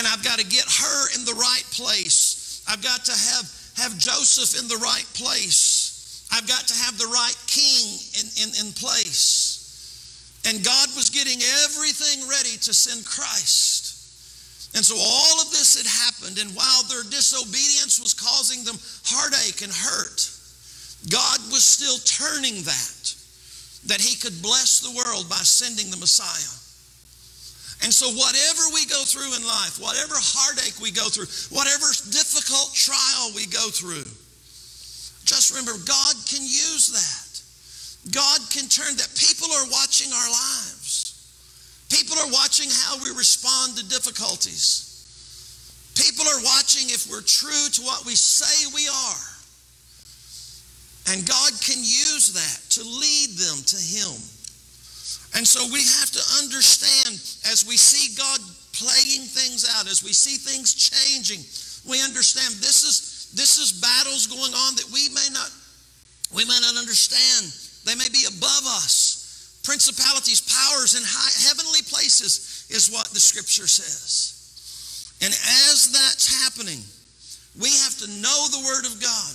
And I've got to get her in the right place. I've got to have, have Joseph in the right place. I've got to have the right king in, in, in place. And God was getting everything ready to send Christ. And so all of this had happened, and while their disobedience was causing them heartache and hurt, God was still turning that, that He could bless the world by sending the Messiah. And so, whatever we go through in life, whatever heartache we go through, whatever difficult trial we go through, just remember God can use that. God can turn that. People are watching our lives. People are watching how we respond to difficulties. People are watching if we're true to what we say we are. And God can use that to lead them to Him. And so we have to understand as we see God playing things out, as we see things changing, we understand this is this is battles going on that we may not we may not understand they may be above us. Principalities, powers in high, heavenly places is what the scripture says. And as that's happening, we have to know the Word of God.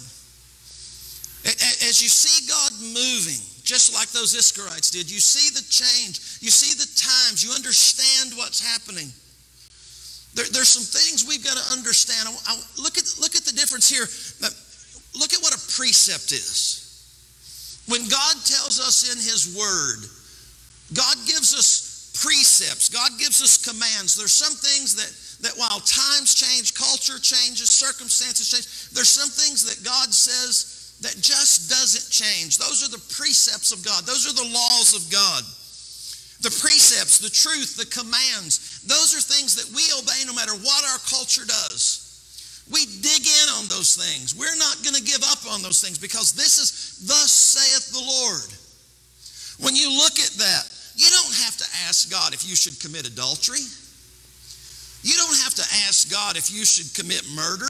As you see God moving, just like those Israelites did, you see the change, you see the times, you understand what's happening. There, there's some things we've got to understand. I, I, look, at, look at the difference here. Look at what a precept is. When God tells us in His Word, God gives us precepts, God gives us commands. There's some things that, that while times change, culture changes, circumstances change, there's some things that God says that just doesn't change. Those are the precepts of God, those are the laws of God. The precepts, the truth, the commands, those are things that we obey no matter what our culture does. We dig in on those things. We're not going to give up on those things because this is, thus saith the Lord. When you look at that, you don't have to ask God if you should commit adultery. You don't have to ask God if you should commit murder.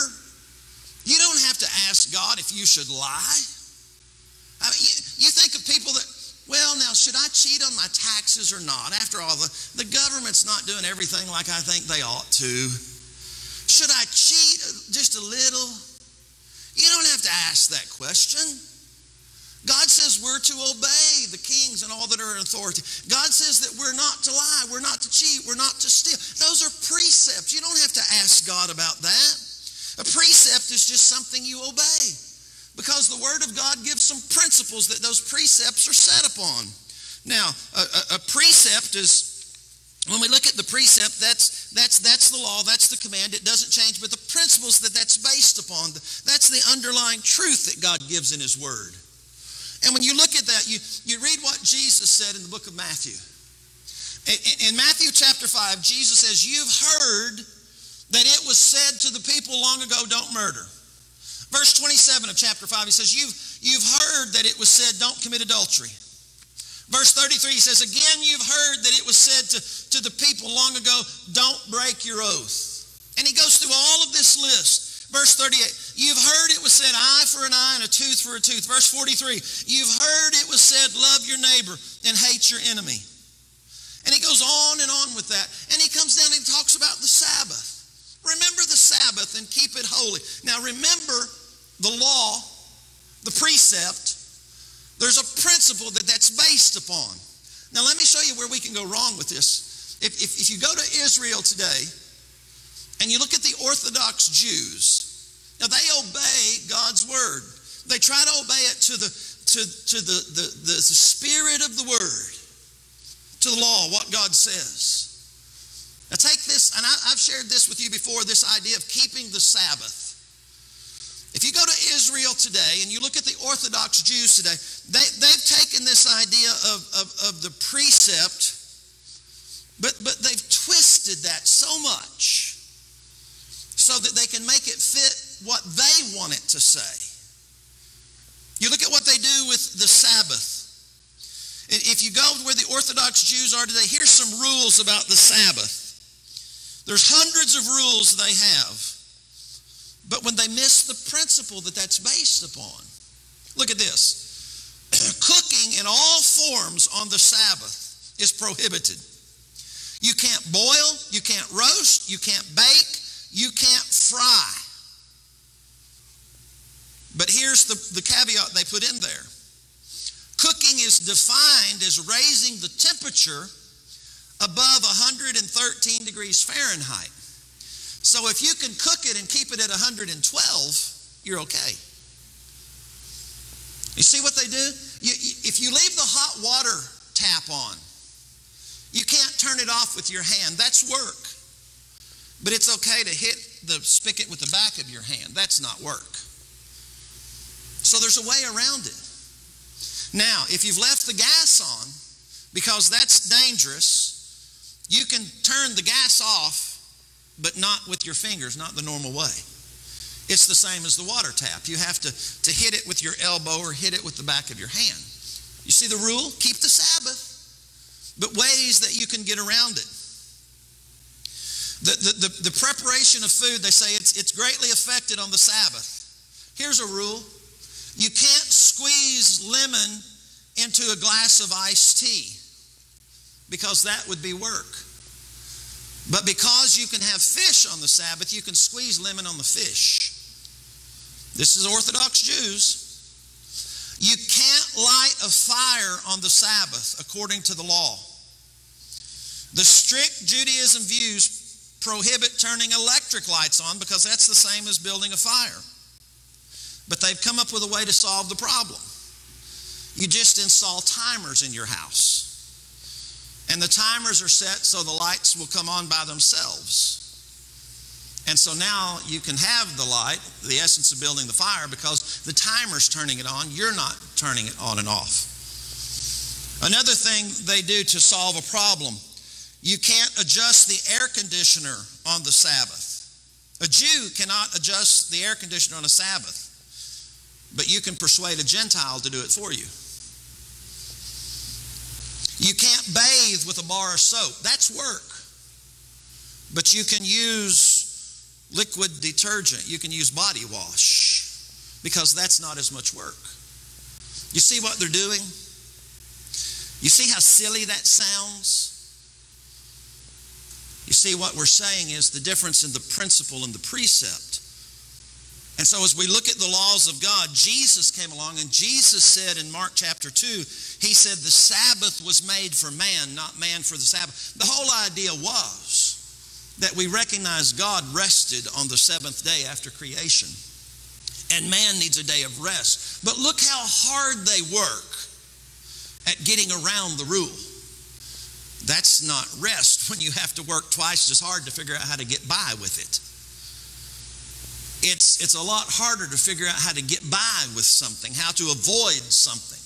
You don't have to ask God if you should lie. I mean, you, you think of people that, well, now, should I cheat on my taxes or not? After all, the, the government's not doing everything like I think they ought to. Should I cheat just a little? You don't have to ask that question. God says we're to obey the kings and all that are in authority. God says that we're not to lie, we're not to cheat, we're not to steal. Those are precepts. You don't have to ask God about that. A precept is just something you obey because the Word of God gives some principles that those precepts are set upon. Now, a, a, a precept is when we look at the precept, that's, that's, that's the law, that's the command. It doesn't change, but the principles that that's based upon, that's the underlying truth that God gives in His Word. And when you look at that, you, you read what Jesus said in the book of Matthew. In, in Matthew chapter 5, Jesus says, You've heard that it was said to the people long ago, don't murder. Verse 27 of chapter 5, he says, You've, you've heard that it was said, don't commit adultery. Verse 33, he says, Again, you've heard that it was said to, to the people long ago, don't break your oath. And he goes through all of this list. Verse 38, You've heard it was said, eye for an eye and a tooth for a tooth. Verse 43, you've heard it was said, love your neighbor and hate your enemy. And he goes on and on with that. And he comes down and talks about the Sabbath. Remember the Sabbath and keep it holy. Now remember the law, the precept. There's a principle that that's based upon. Now let me show you where we can go wrong with this. If, if, if you go to Israel today and you look at the Orthodox Jews, now they obey God's word. They try to obey it to the to, to the, the, the, the spirit of the word, to the law, what God says. Now take this, and I, I've shared this with you before, this idea of keeping the Sabbath. If you go to Israel today and you look at the Orthodox Jews today, they, they've taken this idea of, of, of the precept, but, but they've twisted that so much so that they can make it fit what they want it to say. You look at what they do with the Sabbath. If you go where the Orthodox Jews are today, here's some rules about the Sabbath. There's hundreds of rules they have. But when they miss the principle that that's based upon, look at this. Cooking in all forms on the Sabbath is prohibited. You can't boil, you can't roast, you can't bake, you can't fry. But here's the, the caveat they put in there cooking is defined as raising the temperature above 113 degrees Fahrenheit. So if you can cook it and keep it at 112, you're okay. You see what they do? You, you, if you leave the hot water tap on, you can't turn it off with your hand. That's work. But it's okay to hit the spigot with the back of your hand. That's not work. So there's a way around it. Now, if you've left the gas on, because that's dangerous, you can turn the gas off, but not with your fingers, not the normal way. It's the same as the water tap. You have to, to hit it with your elbow or hit it with the back of your hand. You see the rule? Keep the Sabbath, but ways that you can get around it. The, the, the, the preparation of food, they say it's, it's greatly affected on the Sabbath. Here's a rule you can't squeeze lemon into a glass of iced tea because that would be work. But because you can have fish on the Sabbath, you can squeeze lemon on the fish. This is Orthodox Jews. You can't light a fire on the Sabbath according to the law. The strict Judaism views prohibit turning electric lights on because that's the same as building a fire. But they've come up with a way to solve the problem. You just install timers in your house. And the timers are set so the lights will come on by themselves. And so now you can have the light, the essence of building the fire, because the timer's turning it on. You're not turning it on and off. Another thing they do to solve a problem you can't adjust the air conditioner on the Sabbath. A Jew cannot adjust the air conditioner on a Sabbath. But you can persuade a Gentile to do it for you. You can't bathe with a bar of soap. That's work. But you can use liquid detergent. You can use body wash because that's not as much work. You see what they're doing? You see how silly that sounds? You see, what we're saying is the difference in the principle and the precept And so, as we look at the laws of God, Jesus came along, and Jesus said in Mark chapter 2, He said, The Sabbath was made for man, not man for the Sabbath. The whole idea was that we recognize God rested on the seventh day after creation, and man needs a day of rest. But look how hard they work at getting around the rule. That's not rest when you have to work twice as hard to figure out how to get by with it it's, it's a lot harder to figure out how to get by with something, how to avoid something,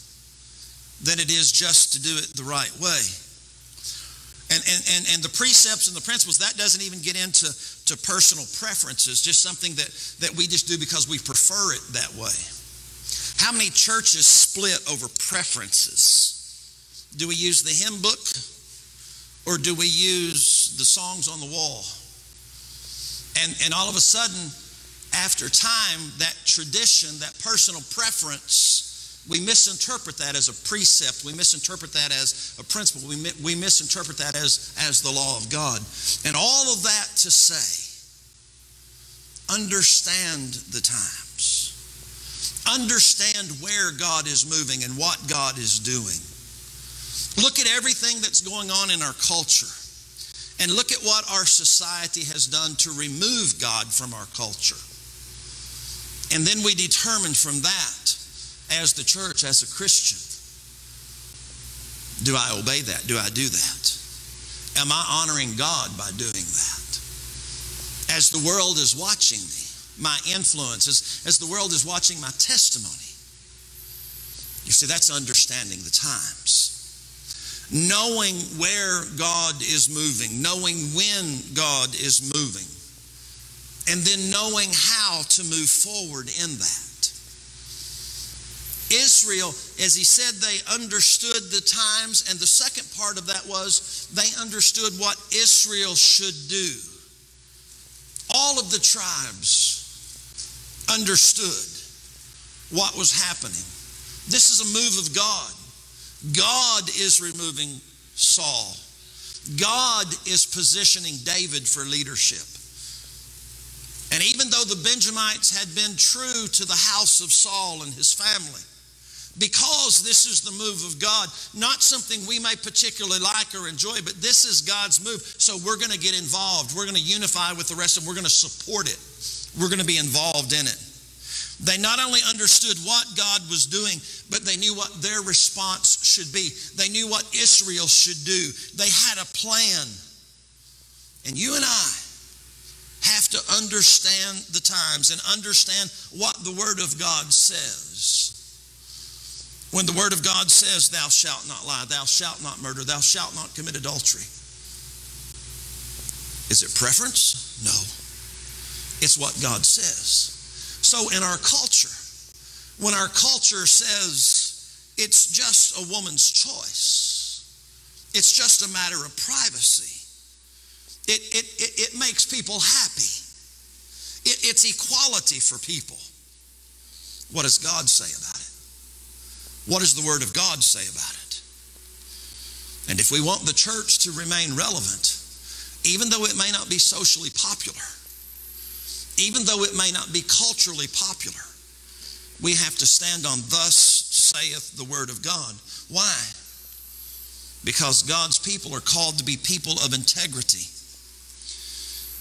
than it is just to do it the right way. And, and, and, and the precepts and the principles, that doesn't even get into to personal preferences, just something that, that we just do because we prefer it that way. How many churches split over preferences? Do we use the hymn book or do we use the songs on the wall? And, and all of a sudden, after time, that tradition, that personal preference, we misinterpret that as a precept. We misinterpret that as a principle. We, we misinterpret that as, as the law of God. And all of that to say, understand the times. Understand where God is moving and what God is doing. Look at everything that's going on in our culture. And look at what our society has done to remove God from our culture. And then we determine from that, as the church, as a Christian, do I obey that? Do I do that? Am I honoring God by doing that? As the world is watching me, my influence, as, as the world is watching my testimony, you see, that's understanding the times. Knowing where God is moving, knowing when God is moving and then knowing how to move forward in that. Israel, as he said, they understood the times, and the second part of that was they understood what Israel should do. All of the tribes understood what was happening. This is a move of God. God is removing Saul. God is positioning David for leadership. And even though the Benjamites had been true to the house of Saul and his family, because this is the move of God, not something we may particularly like or enjoy, but this is God's move. So we're going to get involved. We're going to unify with the rest of them. We're going to support it. We're going to be involved in it. They not only understood what God was doing, but they knew what their response should be. They knew what Israel should do. They had a plan. And you and I, have to understand the times and understand what the Word of God says. When the Word of God says, Thou shalt not lie, thou shalt not murder, thou shalt not commit adultery. Is it preference? No. It's what God says. So in our culture, when our culture says it's just a woman's choice, it's just a matter of privacy, it, it, it, it makes people happy. It, it's equality for people. What does God say about it? What does the Word of God say about it? And if we want the church to remain relevant, even though it may not be socially popular, even though it may not be culturally popular, we have to stand on thus saith the Word of God. Why? Because God's people are called to be people of integrity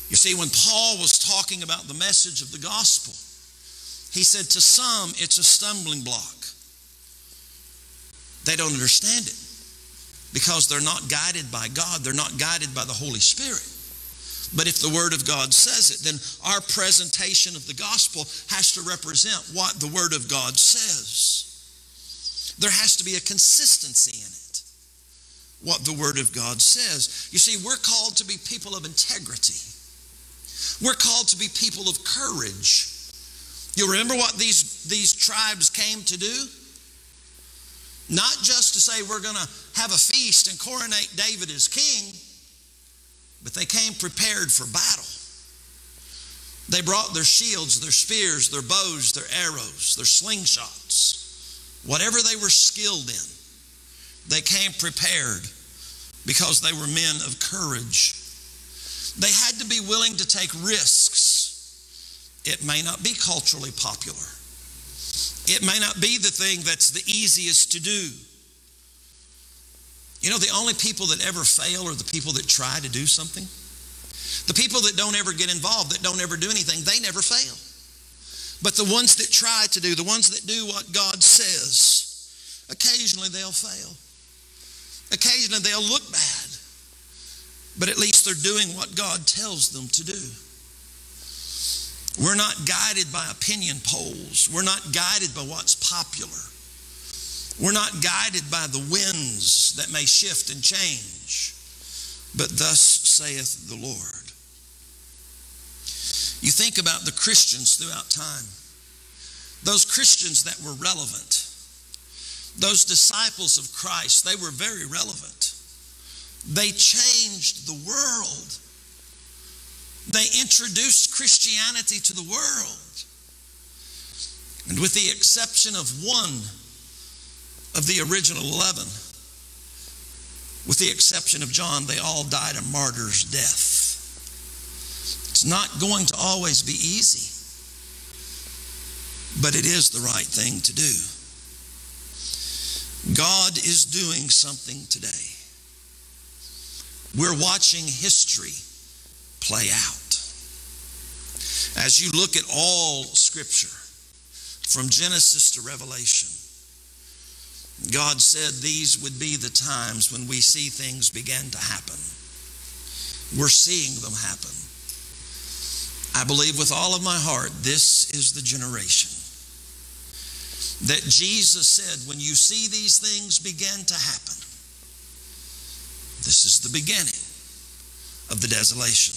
you see, when Paul was talking about the message of the gospel, he said, To some, it's a stumbling block. They don't understand it because they're not guided by God, they're not guided by the Holy Spirit. But if the Word of God says it, then our presentation of the gospel has to represent what the Word of God says. There has to be a consistency in it, what the Word of God says. You see, we're called to be people of integrity. We're called to be people of courage. You remember what these, these tribes came to do? Not just to say we're going to have a feast and coronate David as king, but they came prepared for battle. They brought their shields, their spears, their bows, their arrows, their slingshots, whatever they were skilled in. They came prepared because they were men of courage. They had to be willing to take risks It may not be culturally popular. It may not be the thing that's the easiest to do. You know, the only people that ever fail are the people that try to do something. The people that don't ever get involved, that don't ever do anything, they never fail. But the ones that try to do, the ones that do what God says, occasionally they'll fail. Occasionally they'll look bad. But at least they're doing what God tells them to do. We're not guided by opinion polls. We're not guided by what's popular. We're not guided by the winds that may shift and change. But thus saith the Lord. You think about the Christians throughout time, those Christians that were relevant, those disciples of Christ, they were very relevant. They changed the world. They introduced Christianity to the world. And with the exception of one of the original 11, with the exception of John, they all died a martyr's death. It's not going to always be easy, but it is the right thing to do. God is doing something today. We're watching history play out. As you look at all Scripture, from Genesis to Revelation, God said these would be the times when we see things begin to happen. We're seeing them happen. I believe with all of my heart, this is the generation that Jesus said, when you see these things begin to happen, this is the beginning of the desolation.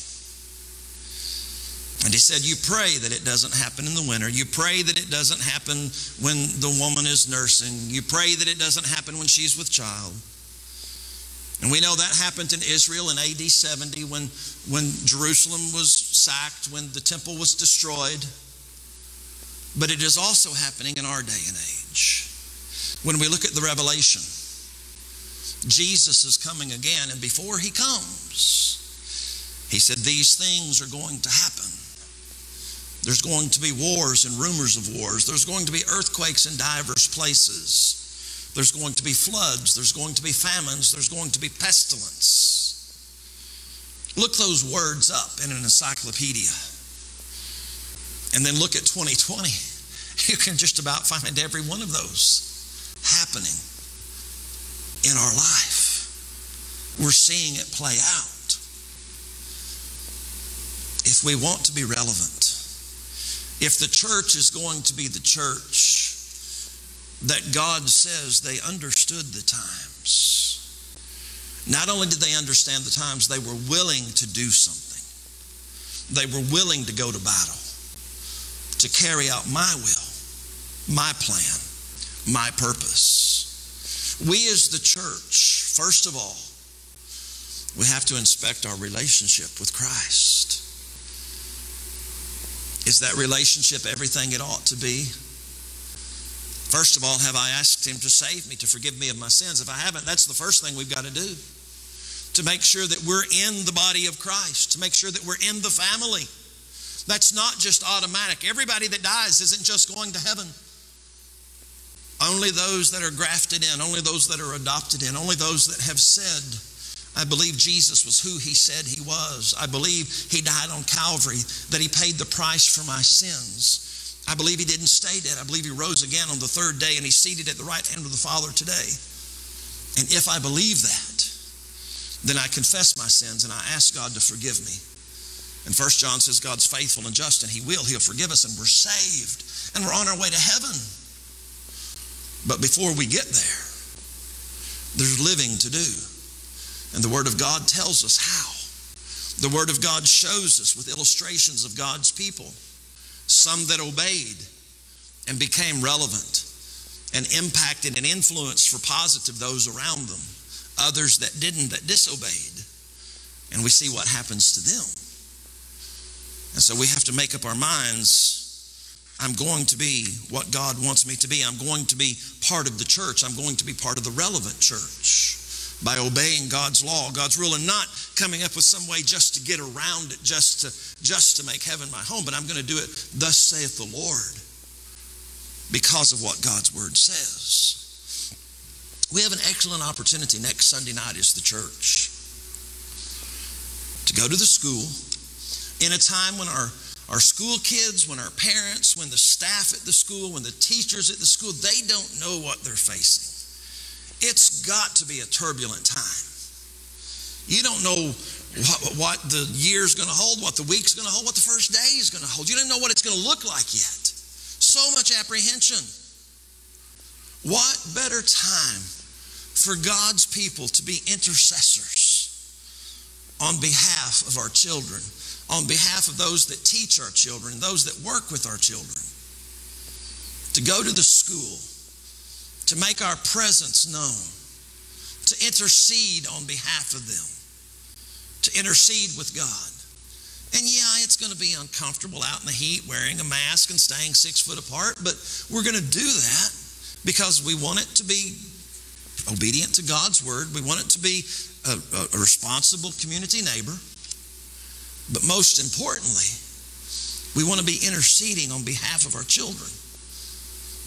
And he said, You pray that it doesn't happen in the winter. You pray that it doesn't happen when the woman is nursing. You pray that it doesn't happen when she's with child. And we know that happened in Israel in AD 70 when, when Jerusalem was sacked, when the temple was destroyed. But it is also happening in our day and age. When we look at the Revelation, Jesus is coming again, and before he comes, he said, These things are going to happen. There's going to be wars and rumors of wars. There's going to be earthquakes in diverse places. There's going to be floods. There's going to be famines. There's going to be pestilence. Look those words up in an encyclopedia. And then look at 2020. You can just about find every one of those happening in our life. We're seeing it play out. If we want to be relevant, if the church is going to be the church that God says they understood the times, not only did they understand the times, they were willing to do something. They were willing to go to battle, to carry out my will, my plan, my purpose. We as the church, first of all, we have to inspect our relationship with Christ. Is that relationship everything it ought to be? First of all, have I asked Him to save me, to forgive me of my sins? If I haven't, that's the first thing we've got to do. To make sure that we're in the body of Christ, to make sure that we're in the family. That's not just automatic. Everybody that dies isn't just going to heaven. Only those that are grafted in, only those that are adopted in, only those that have said, I believe Jesus was who he said he was. I believe he died on Calvary, that he paid the price for my sins. I believe he didn't stay dead. I believe he rose again on the third day and he's seated at the right hand of the Father today. And if I believe that, then I confess my sins and I ask God to forgive me. And First John says God's faithful and just and he will. He'll forgive us and we're saved and we're on our way to heaven. But before we get there, there's living to do. And the Word of God tells us how. The Word of God shows us with illustrations of God's people, some that obeyed and became relevant and impacted and influenced for positive those around them, others that didn't, that disobeyed. And we see what happens to them. And so we have to make up our minds I'm going to be what God wants me to be. I'm going to be part of the church. I'm going to be part of the relevant church. by obeying God's law, God's rule, and not coming up with some way just to get around it, just to just to make heaven my home, but I'm going to do it, thus saith the Lord, because of what God's word says. We have an excellent opportunity next Sunday night as the church to go to the school in a time when our our school kids, when our parents, when the staff at the school, when the teachers at the school, they don't know what they're facing. It's got to be a turbulent time. You don't know what, what the year's going to hold, what the week's going to hold, what the first day is going to hold. You don't know what it's going to look like yet. So much apprehension. What better time for God's people to be intercessors on behalf of our children, on behalf of those that teach our children, those that work with our children, to go to the school to make our presence known, to intercede on behalf of them, to intercede with God. And yeah, it's going to be uncomfortable out in the heat wearing a mask and staying six foot apart, but we're going to do that because we want it to be obedient to God's word. We want it to be a, a responsible community neighbor. But most importantly, we want to be interceding on behalf of our children,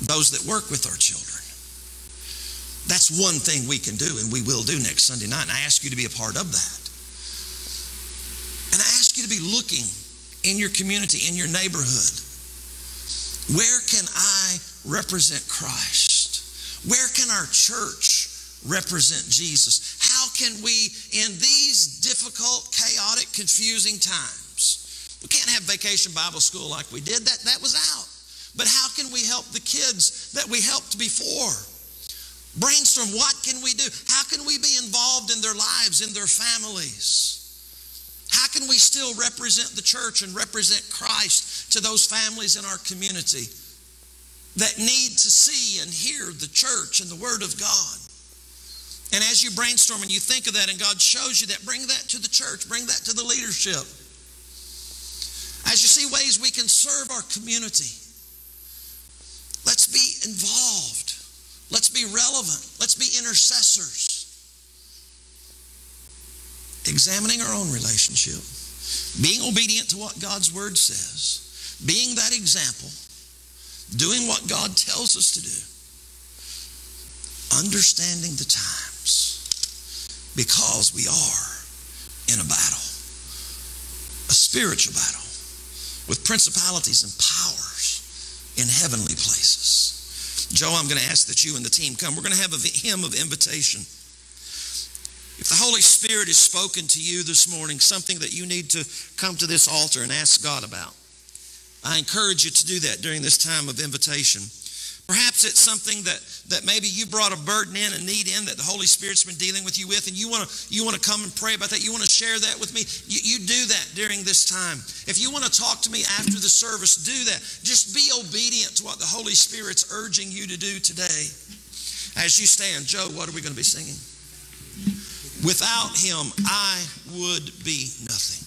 those that work with our children. That's one thing we can do, and we will do next Sunday night. And I ask you to be a part of that. And I ask you to be looking in your community, in your neighborhood. Where can I represent Christ? Where can our church represent Jesus? Can we, in these difficult, chaotic, confusing times, we can't have vacation Bible school like we did, that, that was out. But how can we help the kids that we helped before? Brainstorm what can we do? How can we be involved in their lives, in their families? How can we still represent the church and represent Christ to those families in our community that need to see and hear the church and the Word of God? And as you brainstorm and you think of that and God shows you that, bring that to the church, bring that to the leadership. As you see ways we can serve our community, let's be involved. Let's be relevant. Let's be intercessors. Examining our own relationship, being obedient to what God's word says, being that example, doing what God tells us to do, understanding the times, because we are in a battle, a spiritual battle with principalities and powers in heavenly places. Joe, I'm going to ask that you and the team come. We're going to have a hymn of invitation. If the Holy Spirit has spoken to you this morning, something that you need to come to this altar and ask God about, I encourage you to do that during this time of invitation. Perhaps it's something that, that maybe you brought a burden in, a need in that the Holy Spirit's been dealing with you with, and you want to you want to come and pray about that. You want to share that with me. You, you do that during this time. If you want to talk to me after the service, do that. Just be obedient to what the Holy Spirit's urging you to do today. As you stand, Joe, what are we going to be singing? Without Him, I would be nothing.